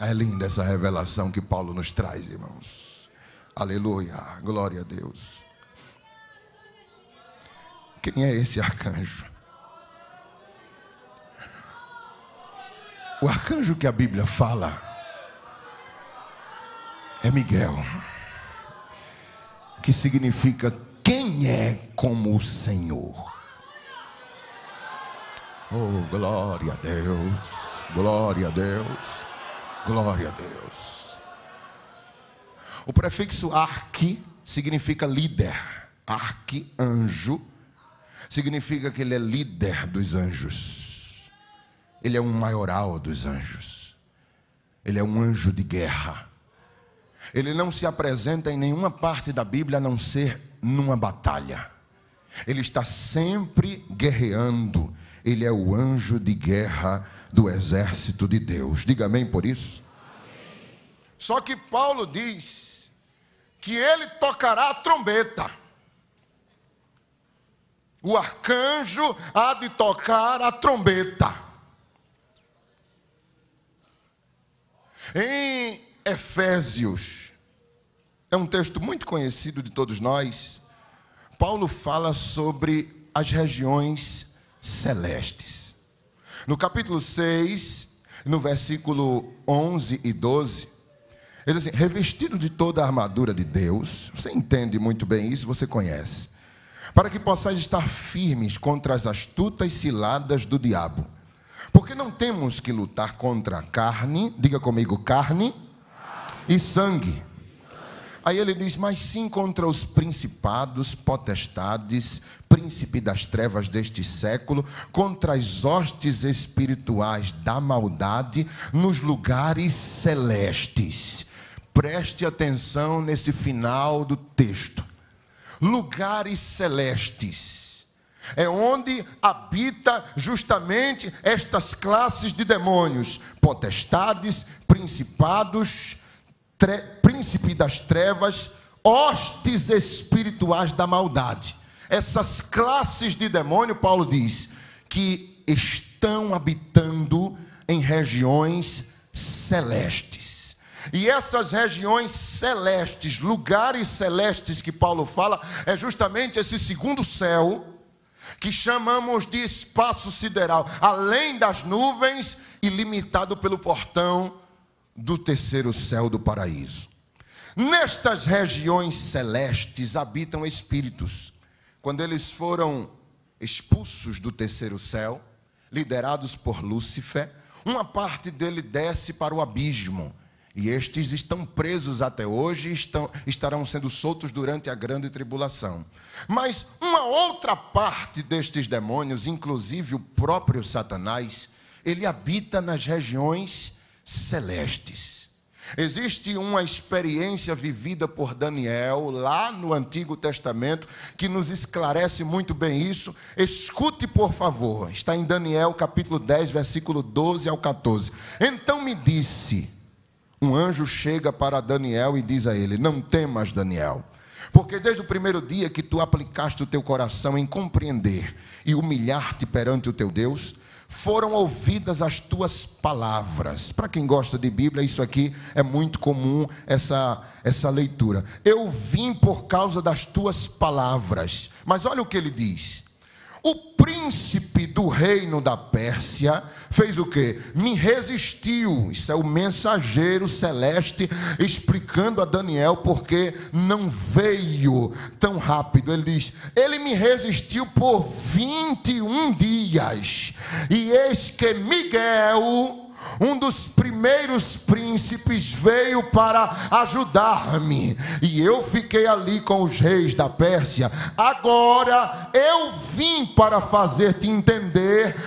É linda essa revelação que Paulo nos traz, irmãos. Aleluia, glória a Deus. Quem é esse arcanjo? O arcanjo que a Bíblia fala é Miguel, que significa quem é como o Senhor. Oh, glória a Deus, glória a Deus, glória a Deus. O prefixo arque significa líder, arque-anjo significa que ele é líder dos anjos. Ele é um maioral dos anjos. Ele é um anjo de guerra. Ele não se apresenta em nenhuma parte da Bíblia a não ser numa batalha. Ele está sempre guerreando. Ele é o anjo de guerra do exército de Deus. Diga amém por isso. Amém. Só que Paulo diz que ele tocará a trombeta o arcanjo há de tocar a trombeta. Em Efésios, é um texto muito conhecido de todos nós. Paulo fala sobre as regiões celestes. No capítulo 6, no versículo 11 e 12, ele diz assim: revestido de toda a armadura de Deus, você entende muito bem isso, você conhece para que possais estar firmes contra as astutas ciladas do diabo. Porque não temos que lutar contra a carne, diga comigo, carne e sangue, Aí ele diz: Mas sim contra os principados, potestades, príncipe das trevas deste século, contra as hostes espirituais da maldade nos lugares celestes. Preste atenção nesse final do texto. Lugares celestes. É onde habita justamente estas classes de demônios, potestades, principados, príncipe das trevas, hostes espirituais da maldade. Essas classes de demônio, Paulo diz, que estão habitando em regiões celestes. E essas regiões celestes, lugares celestes que Paulo fala, é justamente esse segundo céu, que chamamos de espaço sideral, além das nuvens e limitado pelo portão do terceiro céu do paraíso. Nestas regiões celestes habitam espíritos. Quando eles foram expulsos do terceiro céu, liderados por Lúcifer, uma parte dele desce para o abismo. E estes estão presos até hoje e estão, estarão sendo soltos durante a grande tribulação. Mas uma outra parte destes demônios, inclusive o próprio Satanás, ele habita nas regiões celestes. Existe uma experiência vivida por Daniel lá no Antigo Testamento que nos esclarece muito bem isso. Escute, por favor. Está em Daniel capítulo 10, versículo 12 ao 14. Então me disse: um anjo chega para Daniel e diz a ele: Não temas, Daniel. Porque desde o primeiro dia que tu aplicaste o teu coração em compreender e humilhar-te perante o teu Deus, foram ouvidas as tuas palavras. Para quem gosta de Bíblia, isso aqui é muito comum, essa, essa leitura. Eu vim por causa das tuas palavras. Mas olha o que ele diz. O príncipe do reino da Pérsia fez o que? Me resistiu. Isso é o mensageiro celeste explicando a Daniel porque não veio tão rápido. Ele diz: Ele me resistiu por 21 dias. E eis que Miguel um dos primeiros príncipes veio para ajudar-me, e eu fiquei ali com os reis da Pérsia. Agora eu vim para fazer-te entender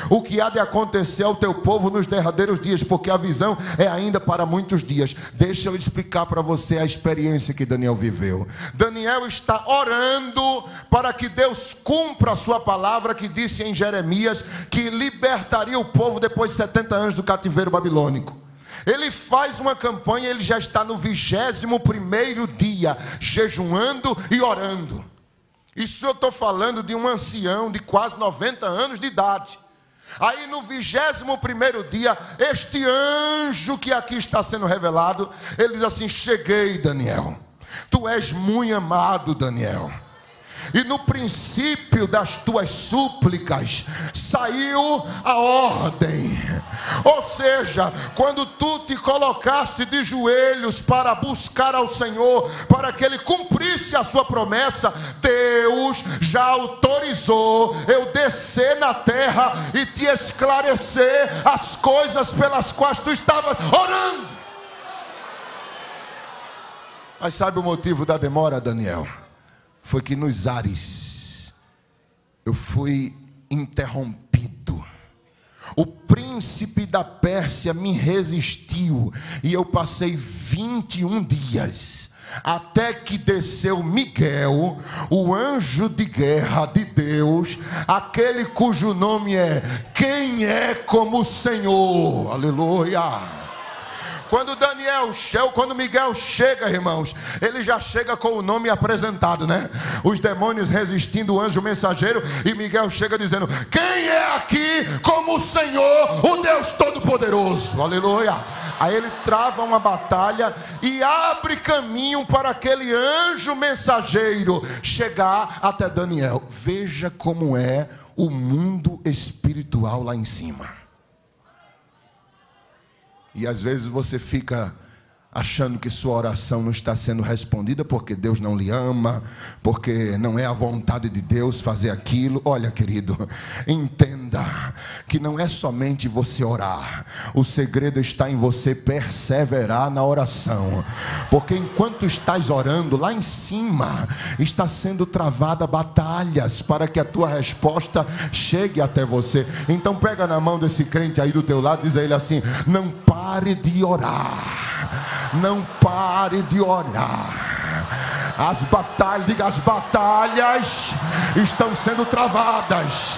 o que há de acontecer ao teu povo nos derradeiros dias, porque a visão é ainda para muitos dias. Deixa eu explicar para você a experiência que Daniel viveu. Daniel está orando para que Deus cumpra a sua palavra que disse em Jeremias que libertaria o povo depois de 70 anos do cativeiro babilônico. Ele faz uma campanha, ele já está no vigésimo primeiro dia, jejuando e orando. Isso eu estou falando de um ancião de quase 90 anos de idade. Aí no vigésimo primeiro dia, este anjo que aqui está sendo revelado, ele diz assim: Cheguei, Daniel. Tu és muito amado, Daniel e no princípio das tuas súplicas saiu a ordem. Ou seja, quando tu te colocaste de joelhos para buscar ao Senhor, para que Ele cumprisse a sua promessa, Deus já autorizou eu descer na terra e te esclarecer as coisas pelas quais tu estavas orando. Mas sabe o motivo da demora, Daniel? Foi que nos ares eu fui interrompido. O príncipe da Pérsia me resistiu e eu passei 21 dias até que desceu Miguel, o anjo de guerra de Deus, aquele cujo nome é Quem é como o Senhor. Aleluia. Quando Daniel, quando Miguel chega, irmãos, ele já chega com o nome apresentado, né? Os demônios resistindo o anjo mensageiro e Miguel chega dizendo: Quem é aqui como o Senhor, o Deus Todo-Poderoso? Aleluia. Aí ele trava uma batalha e abre caminho para aquele anjo mensageiro chegar até Daniel. Veja como é o mundo espiritual lá em cima. E às vezes você fica achando que sua oração não está sendo respondida porque Deus não lhe ama, porque não é a vontade de Deus fazer aquilo. Olha, querido, entenda que não é somente você orar, o segredo está em você perseverar na oração, porque enquanto estás orando, lá em cima está sendo travada batalhas para que a tua resposta chegue até você. Então pega na mão desse crente aí do teu lado, diz a ele assim: "Não pare de orar" não pare de orar. As batalhas, diga, as batalhas estão sendo travadas.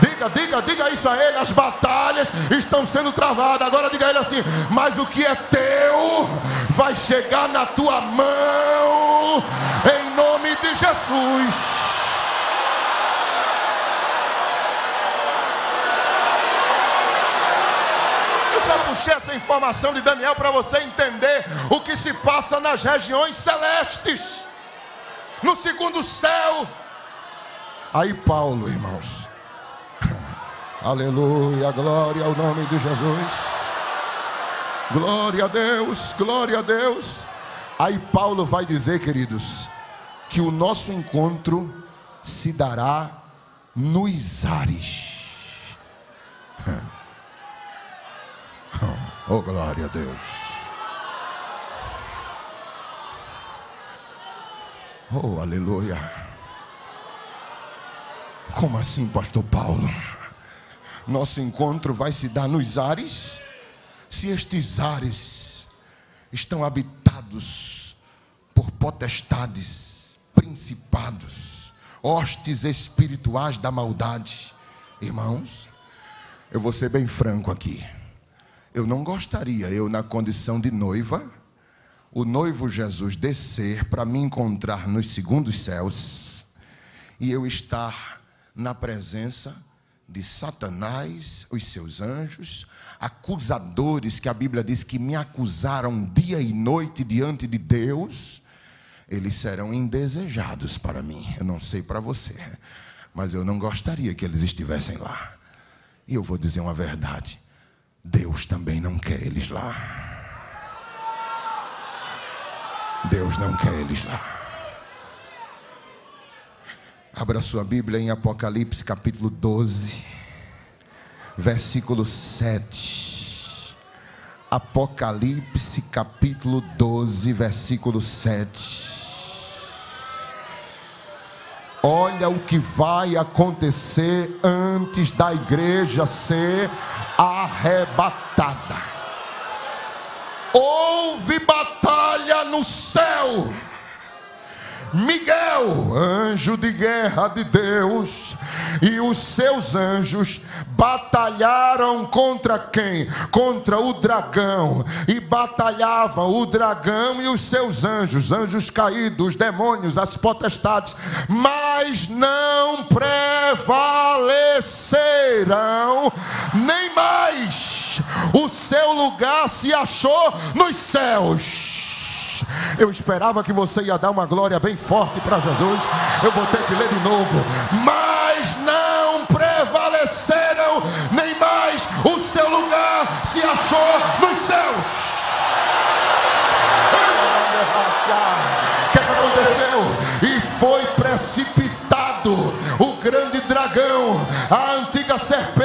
Diga, diga, diga isso a ele, as batalhas estão sendo travadas. Agora diga a ele assim: "Mas o que é teu vai chegar na tua mão em nome de Jesus." só puxei essa informação de Daniel para você entender o que se passa nas regiões celestes, no segundo céu. Aí, Paulo, irmãos, aleluia, glória ao nome de Jesus, glória a Deus, glória a Deus. Aí, Paulo vai dizer, queridos, que o nosso encontro se dará nos ares. Oh, glória a Deus. Oh, aleluia. Como assim, pastor Paulo? Nosso encontro vai se dar nos ares, se estes ares estão habitados por potestades, principados, hostes espirituais da maldade. Irmãos, eu vou ser bem franco aqui. Eu não gostaria, eu na condição de noiva, o noivo Jesus descer para me encontrar nos segundos céus e eu estar na presença de Satanás, os seus anjos, acusadores que a Bíblia diz que me acusaram dia e noite diante de Deus, eles serão indesejados para mim. Eu não sei para você, mas eu não gostaria que eles estivessem lá. E eu vou dizer uma verdade. Deus também não quer eles lá. Deus não quer eles lá. Abra sua Bíblia em Apocalipse capítulo 12, versículo 7. Apocalipse capítulo 12, versículo 7. Olha o que vai acontecer antes da igreja ser arrebatada. Houve batalha no céu Miguel, anjo de guerra de Deus, e os seus anjos batalharam contra quem? Contra o dragão, e batalhavam o dragão e os seus anjos, anjos caídos, demônios, as potestades, mas não prevaleceram, nem mais o seu lugar se achou nos céus. Eu esperava que você ia dar uma glória bem forte para Jesus. Eu vou ter que ler de novo. Mas não prevaleceram, nem mais o seu lugar se achou nos céus. O que aconteceu? E foi precipitado o grande dragão, a antiga serpente,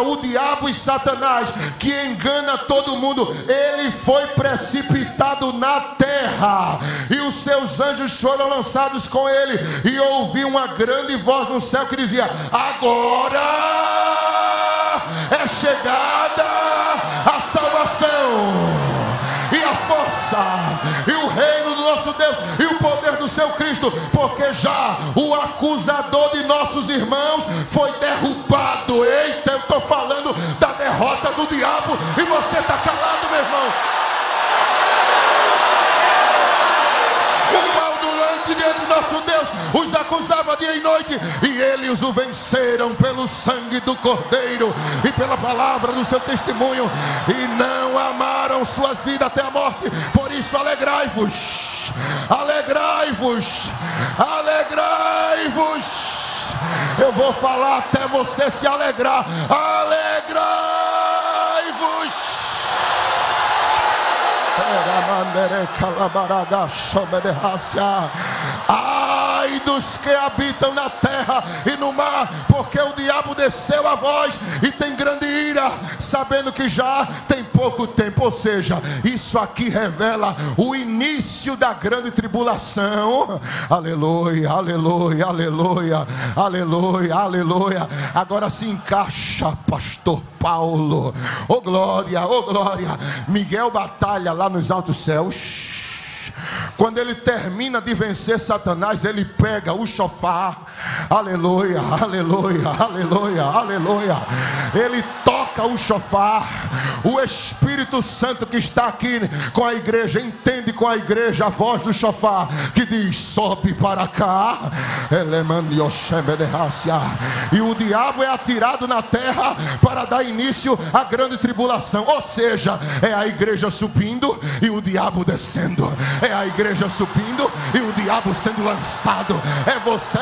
o diabo e Satanás, que engana todo mundo, ele foi precipitado na terra, e os seus anjos foram lançados com ele, e ouvi uma grande voz no céu que dizia: Agora é chegada a salvação e a força, e o reino do nosso Deus, e o Cristo, porque já o acusador de nossos irmãos foi derrubado. Eita, eu estou falando da derrota do diabo, e você está calado, meu irmão. diante do nosso Deus, dia e noite, e eles o venceram pelo sangue do Cordeiro e pela palavra do seu testemunho, e não amaram suas vidas até a morte. Por isso, alegrai-vos, alegrai-vos, alegrai-vos. Eu vou falar até você se alegrar. Alegrai-vos Ai dos que habitam na terra e no mar, porque o diabo desceu a voz e tem grande ira, sabendo que já tem pouco tempo. Ou seja, isso aqui revela o início da grande tribulação. Aleluia, aleluia, aleluia, aleluia, aleluia. Agora se encaixa, pastor Paulo. Oh glória, oh glória. Miguel batalha lá nos altos céus. Quando ele termina de vencer Satanás, ele pega o chofar. Aleluia, aleluia, aleluia, aleluia. Ele toca o chofar. O Espírito Santo que está aqui com a igreja entende com a igreja a voz do chofar que diz: sobe para cá. E o diabo é atirado na terra para dar início à grande tribulação. Ou seja, é a igreja subindo e o diabo descendo. É a igreja subindo e o diabo sendo lançado. É você,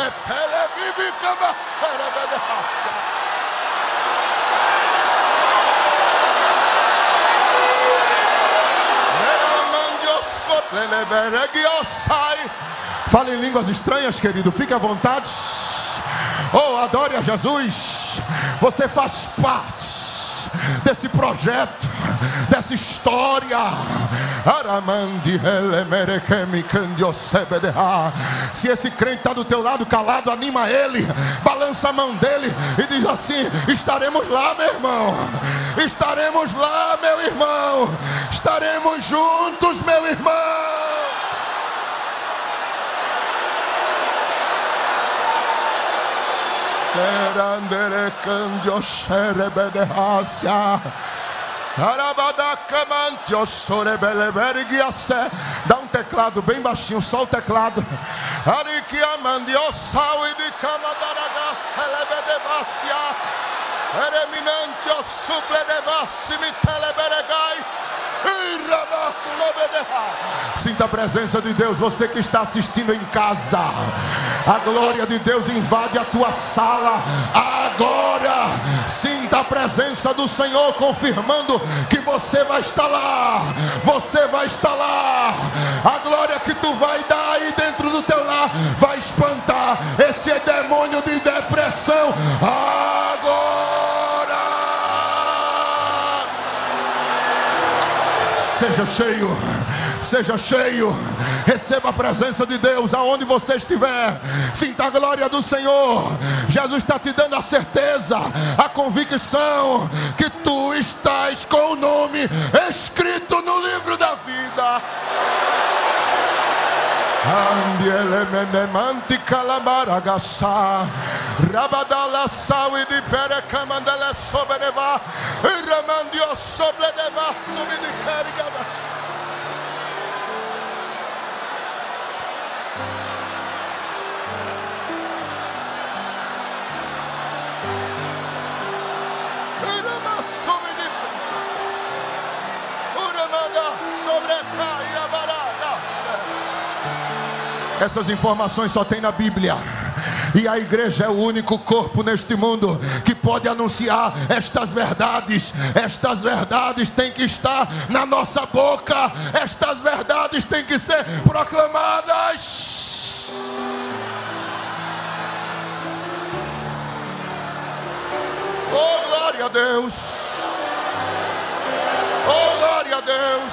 Fale em línguas estranhas, querido. Fique à vontade. Oh, adore a Jesus. Você faz parte desse projeto, dessa história. Se esse crente está do teu lado calado, anima ele, balança a mão dele e diz assim: estaremos lá, meu irmão. Estaremos lá, meu irmão. Estaremos juntos, meu irmão. Erandere candio serebede hasia. Dá um teclado bem baixinho, só o teclado. Ereminante o suple de vassimi teleberegai. Sinta a presença de Deus, você que está assistindo em casa. A glória de Deus invade a tua sala agora. Sinta a presença do Senhor confirmando que você vai estar lá. Você vai estar lá. A glória que tu vai dar aí dentro do teu lar vai espantar esse demônio de depressão. Agora. Seja cheio, seja cheio, receba a presença de Deus aonde você estiver. Sinta a glória do Senhor. Jesus está te dando a certeza, a convicção que tu estás com o nome escrito no livro da vida. Andiele menemanti calamaragassa Rabadala sawi di pere sobledeva subi essas informações só tem na Bíblia. E a igreja é o único corpo neste mundo que pode anunciar estas verdades. Estas verdades têm que estar na nossa boca. Estas verdades têm que ser proclamadas. Oh, glória a Deus. Oh, glória a Deus.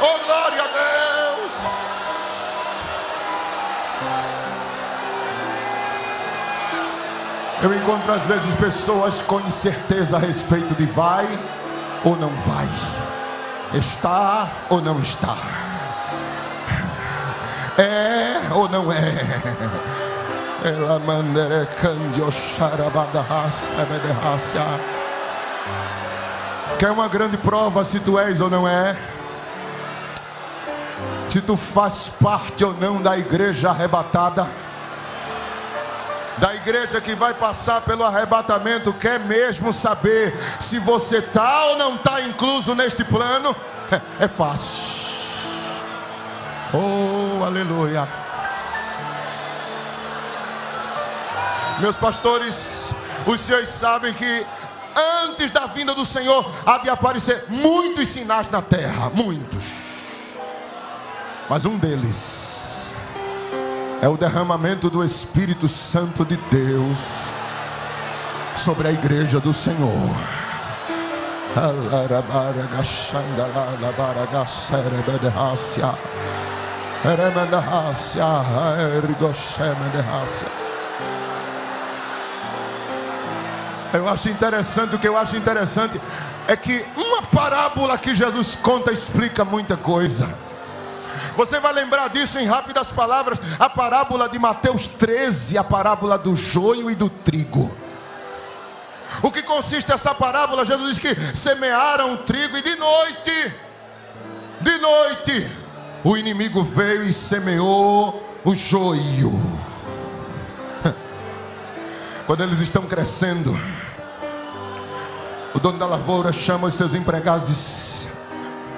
Oh, glória a Deus. Eu encontro às vezes pessoas com incerteza a respeito de vai ou não vai, está ou não está, é ou não é. Ela Quer uma grande prova se tu és ou não é? Se tu faz parte ou não da igreja arrebatada? da igreja que vai passar pelo arrebatamento quer mesmo saber se você está ou não está incluso neste plano, é, é fácil. Oh, aleluia. Meus pastores, os senhores sabem que antes da vinda do Senhor há de aparecer muitos sinais na terra, muitos. Mas um deles é o derramamento do Espírito Santo de Deus sobre a igreja do Senhor. Eu acho interessante, o que eu acho interessante é que uma parábola que Jesus conta explica muita coisa. Você vai lembrar disso em rápidas palavras, a parábola de Mateus 13, a parábola do joio e do trigo. O que consiste essa parábola? Jesus diz que semearam o trigo e de noite, de noite, o inimigo veio e semeou o joio. Quando eles estão crescendo, o dono da lavoura chama os seus empregados e diz: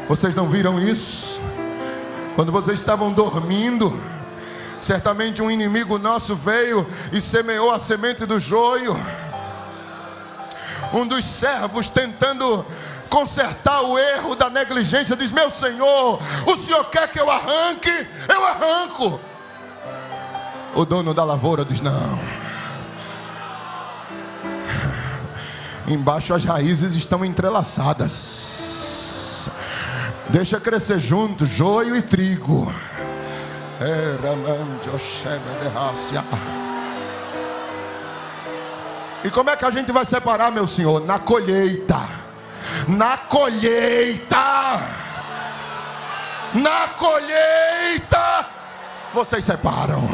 Vocês não viram isso? Quando vocês estavam dormindo, certamente um inimigo nosso veio e semeou a semente do joio. Um dos servos tentando consertar o erro da negligência diz: Meu senhor, o senhor quer que eu arranque? Eu arranco. O dono da lavoura diz: Não. Embaixo as raízes estão entrelaçadas. Deixa crescer junto, joio e trigo. E como é que a gente vai separar, meu senhor? Na colheita. Na colheita. Na colheita. Vocês separam.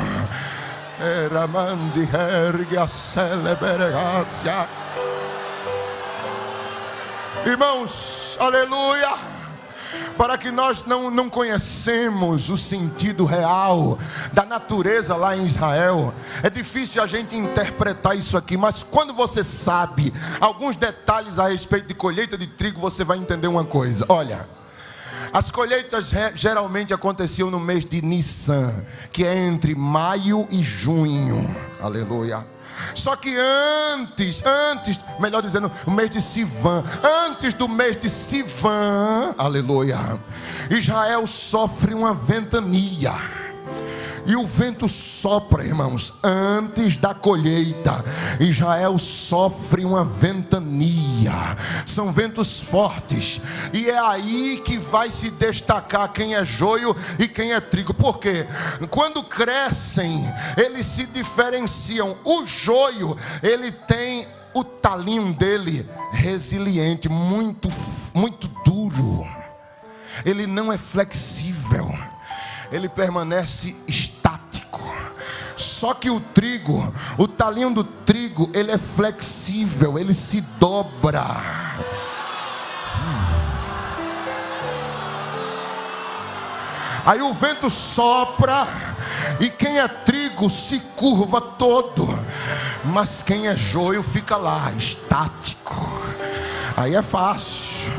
Irmãos, aleluia para que nós não, não conhecemos o sentido real da natureza lá em Israel. É difícil a gente interpretar isso aqui, mas quando você sabe alguns detalhes a respeito de colheita de trigo, você vai entender uma coisa. Olha, as colheitas geralmente aconteciam no mês de Nissan, que é entre maio e junho. Aleluia. Só que antes, antes, melhor dizendo, o mês de Sivan, antes do mês de Sivan, aleluia, Israel sofre uma ventania. E o vento sopra, irmãos, antes da colheita. Israel sofre uma ventania. São ventos fortes. E é aí que vai se destacar quem é joio e quem é trigo. Por quê? Quando crescem, eles se diferenciam. O joio, ele tem o talinho dele resiliente, muito muito duro. Ele não é flexível ele permanece estático. Só que o trigo, o talinho do trigo, ele é flexível, ele se dobra. Aí o vento sopra e quem é trigo se curva todo, mas quem é joio fica lá, estático. Aí é fácil.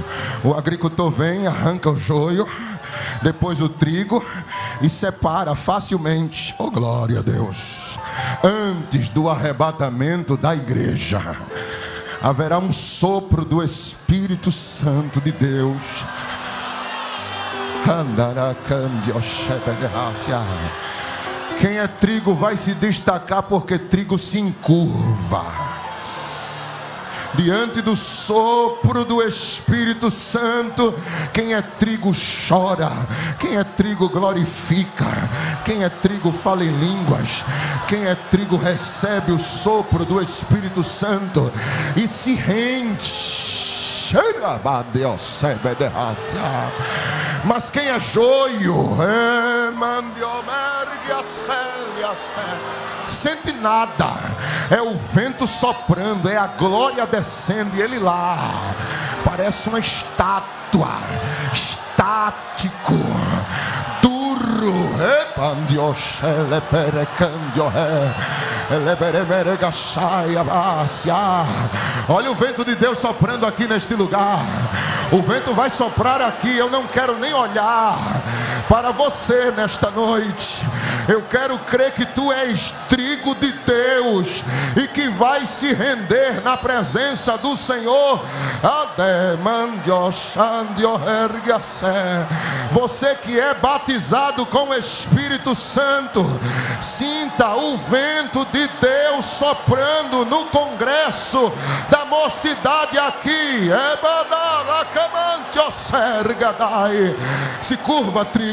O agricultor vem, arranca o joio depois o trigo e separa facilmente. Oh, glória a Deus! Antes do arrebatamento da igreja, haverá um sopro do Espírito Santo de Deus. Quem é trigo vai se destacar porque trigo se encurva diante do sopro do Espírito Santo. Quem é trigo chora, quem é trigo glorifica, quem é trigo fala em línguas, quem é trigo recebe o sopro do Espírito Santo e se rende. Mas quem é joio, é sente nada, é o vento soprando, é a glória descendo, e ele lá parece uma estátua, estático, duro. Olha o vento de Deus soprando aqui neste lugar. O vento vai soprar aqui. Eu não quero nem olhar para você nesta noite. Eu quero crer que tu és trigo de Deus e que vai se render na presença do Senhor. Você que é batizado com o Espírito Santo, sinta o vento de Deus soprando no congresso da mocidade aqui. Se curva trigo,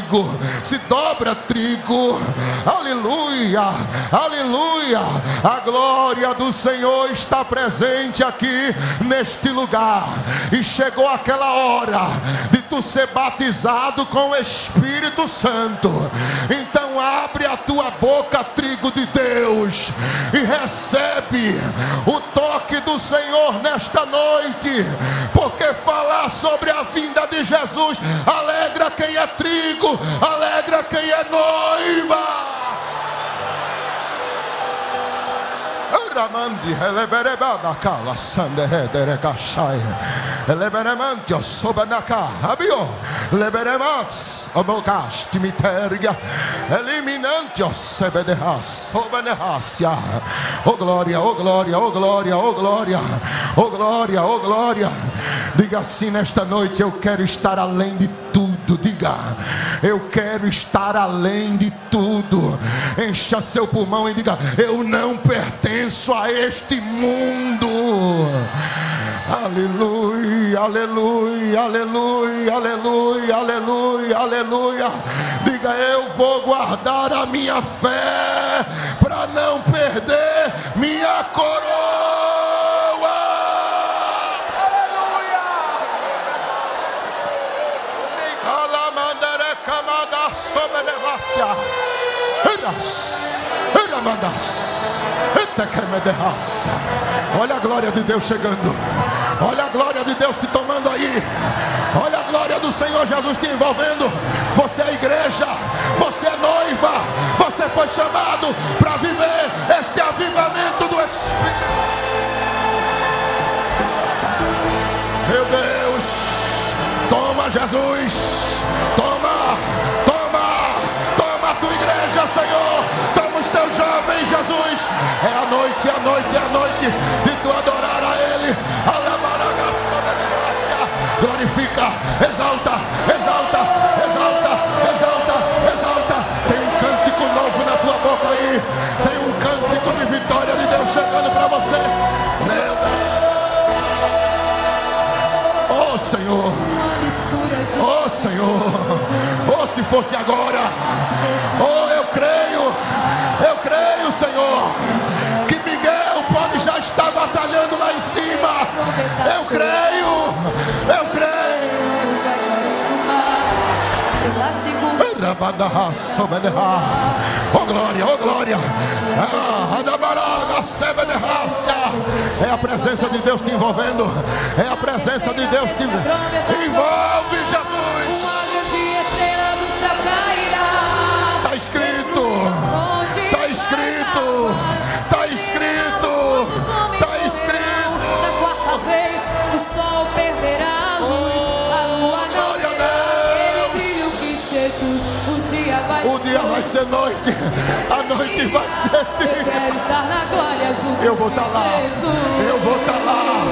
se dobra trigo. Aleluia, aleluia. A glória do Senhor está presente aqui neste lugar. E chegou aquela hora de tu ser batizado com o Espírito Santo. Então abre a tua boca, trigo de Deus, e recebe o toque do Senhor nesta noite, porque falar sobre a vinda de Jesus alegra quem é trigo, alegra quem é noiva. Ramandi, Eleberebada Kala Sandere Derekashai, Eleberemantio Sobanaka, Abio, Leberemats, Obokash, Timiterga, Eliminantio Sebedehas, Sobanehasia, oh glória, oh glória, oh glória, oh glória, oh glória, oh glória. Diga assim nesta noite: eu quero estar além de tudo. Diga, eu quero estar além de tudo. Encha seu pulmão e diga: eu não pertenço a este mundo. Aleluia, aleluia, aleluia, aleluia, aleluia, aleluia. Diga, eu vou guardar a minha fé para não perder minha coroa. Olha a glória de Deus chegando. Olha a glória de Deus te tomando aí. Olha a glória do Senhor Jesus te envolvendo. Você é igreja, você é noiva, você foi chamado para viver este avivamento do Espírito. Meu Deus, toma Jesus, toma, Jesus. É a noite, é a noite, é a noite de tu adorar a Ele. Glorifica, exalta, exalta, exalta, exalta, exalta. Tem um cântico novo na tua boca aí. Tem um cântico de vitória de Deus chegando para você. Meu Deus. Oh Senhor. Oh Senhor. Oh, se fosse agora. Oh, eu creio. Senhor. Que Miguel pode já estar batalhando lá em cima. Eu creio. Eu creio. Oh glória, oh glória. É a presença de Deus te envolvendo. É a presença de Deus te envolve, Jesus. Está escrito. Vai ser noite. A noite vai ser Eu dia. Eu vou estar lá. Eu vou estar lá.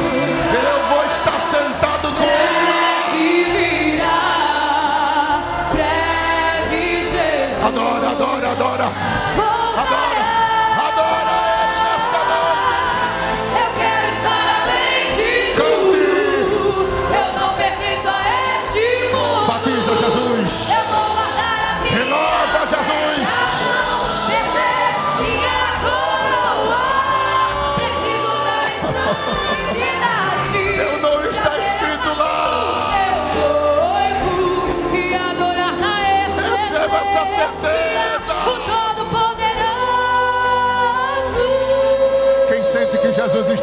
Eu vou estar sentado com ele. Adora, adora, adora.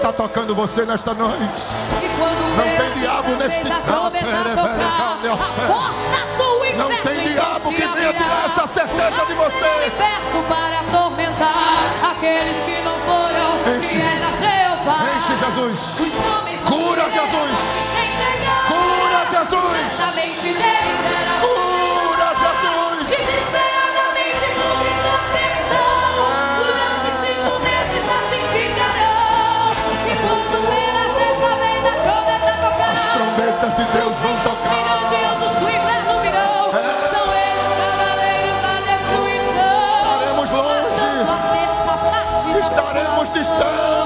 Está tocando você nesta noite? Não tem diabo neste inferno Não tem diabo que venha tirar essa certeza de você. liberto para atormentar aqueles que não foram Enche. fiéis a Jeová. Enche, Jesus. Cura, Jesus. Cura, Jesus. Cura, Jesus. trombetas de Deus vão tocar. É. Estaremos longe, estaremos distantes.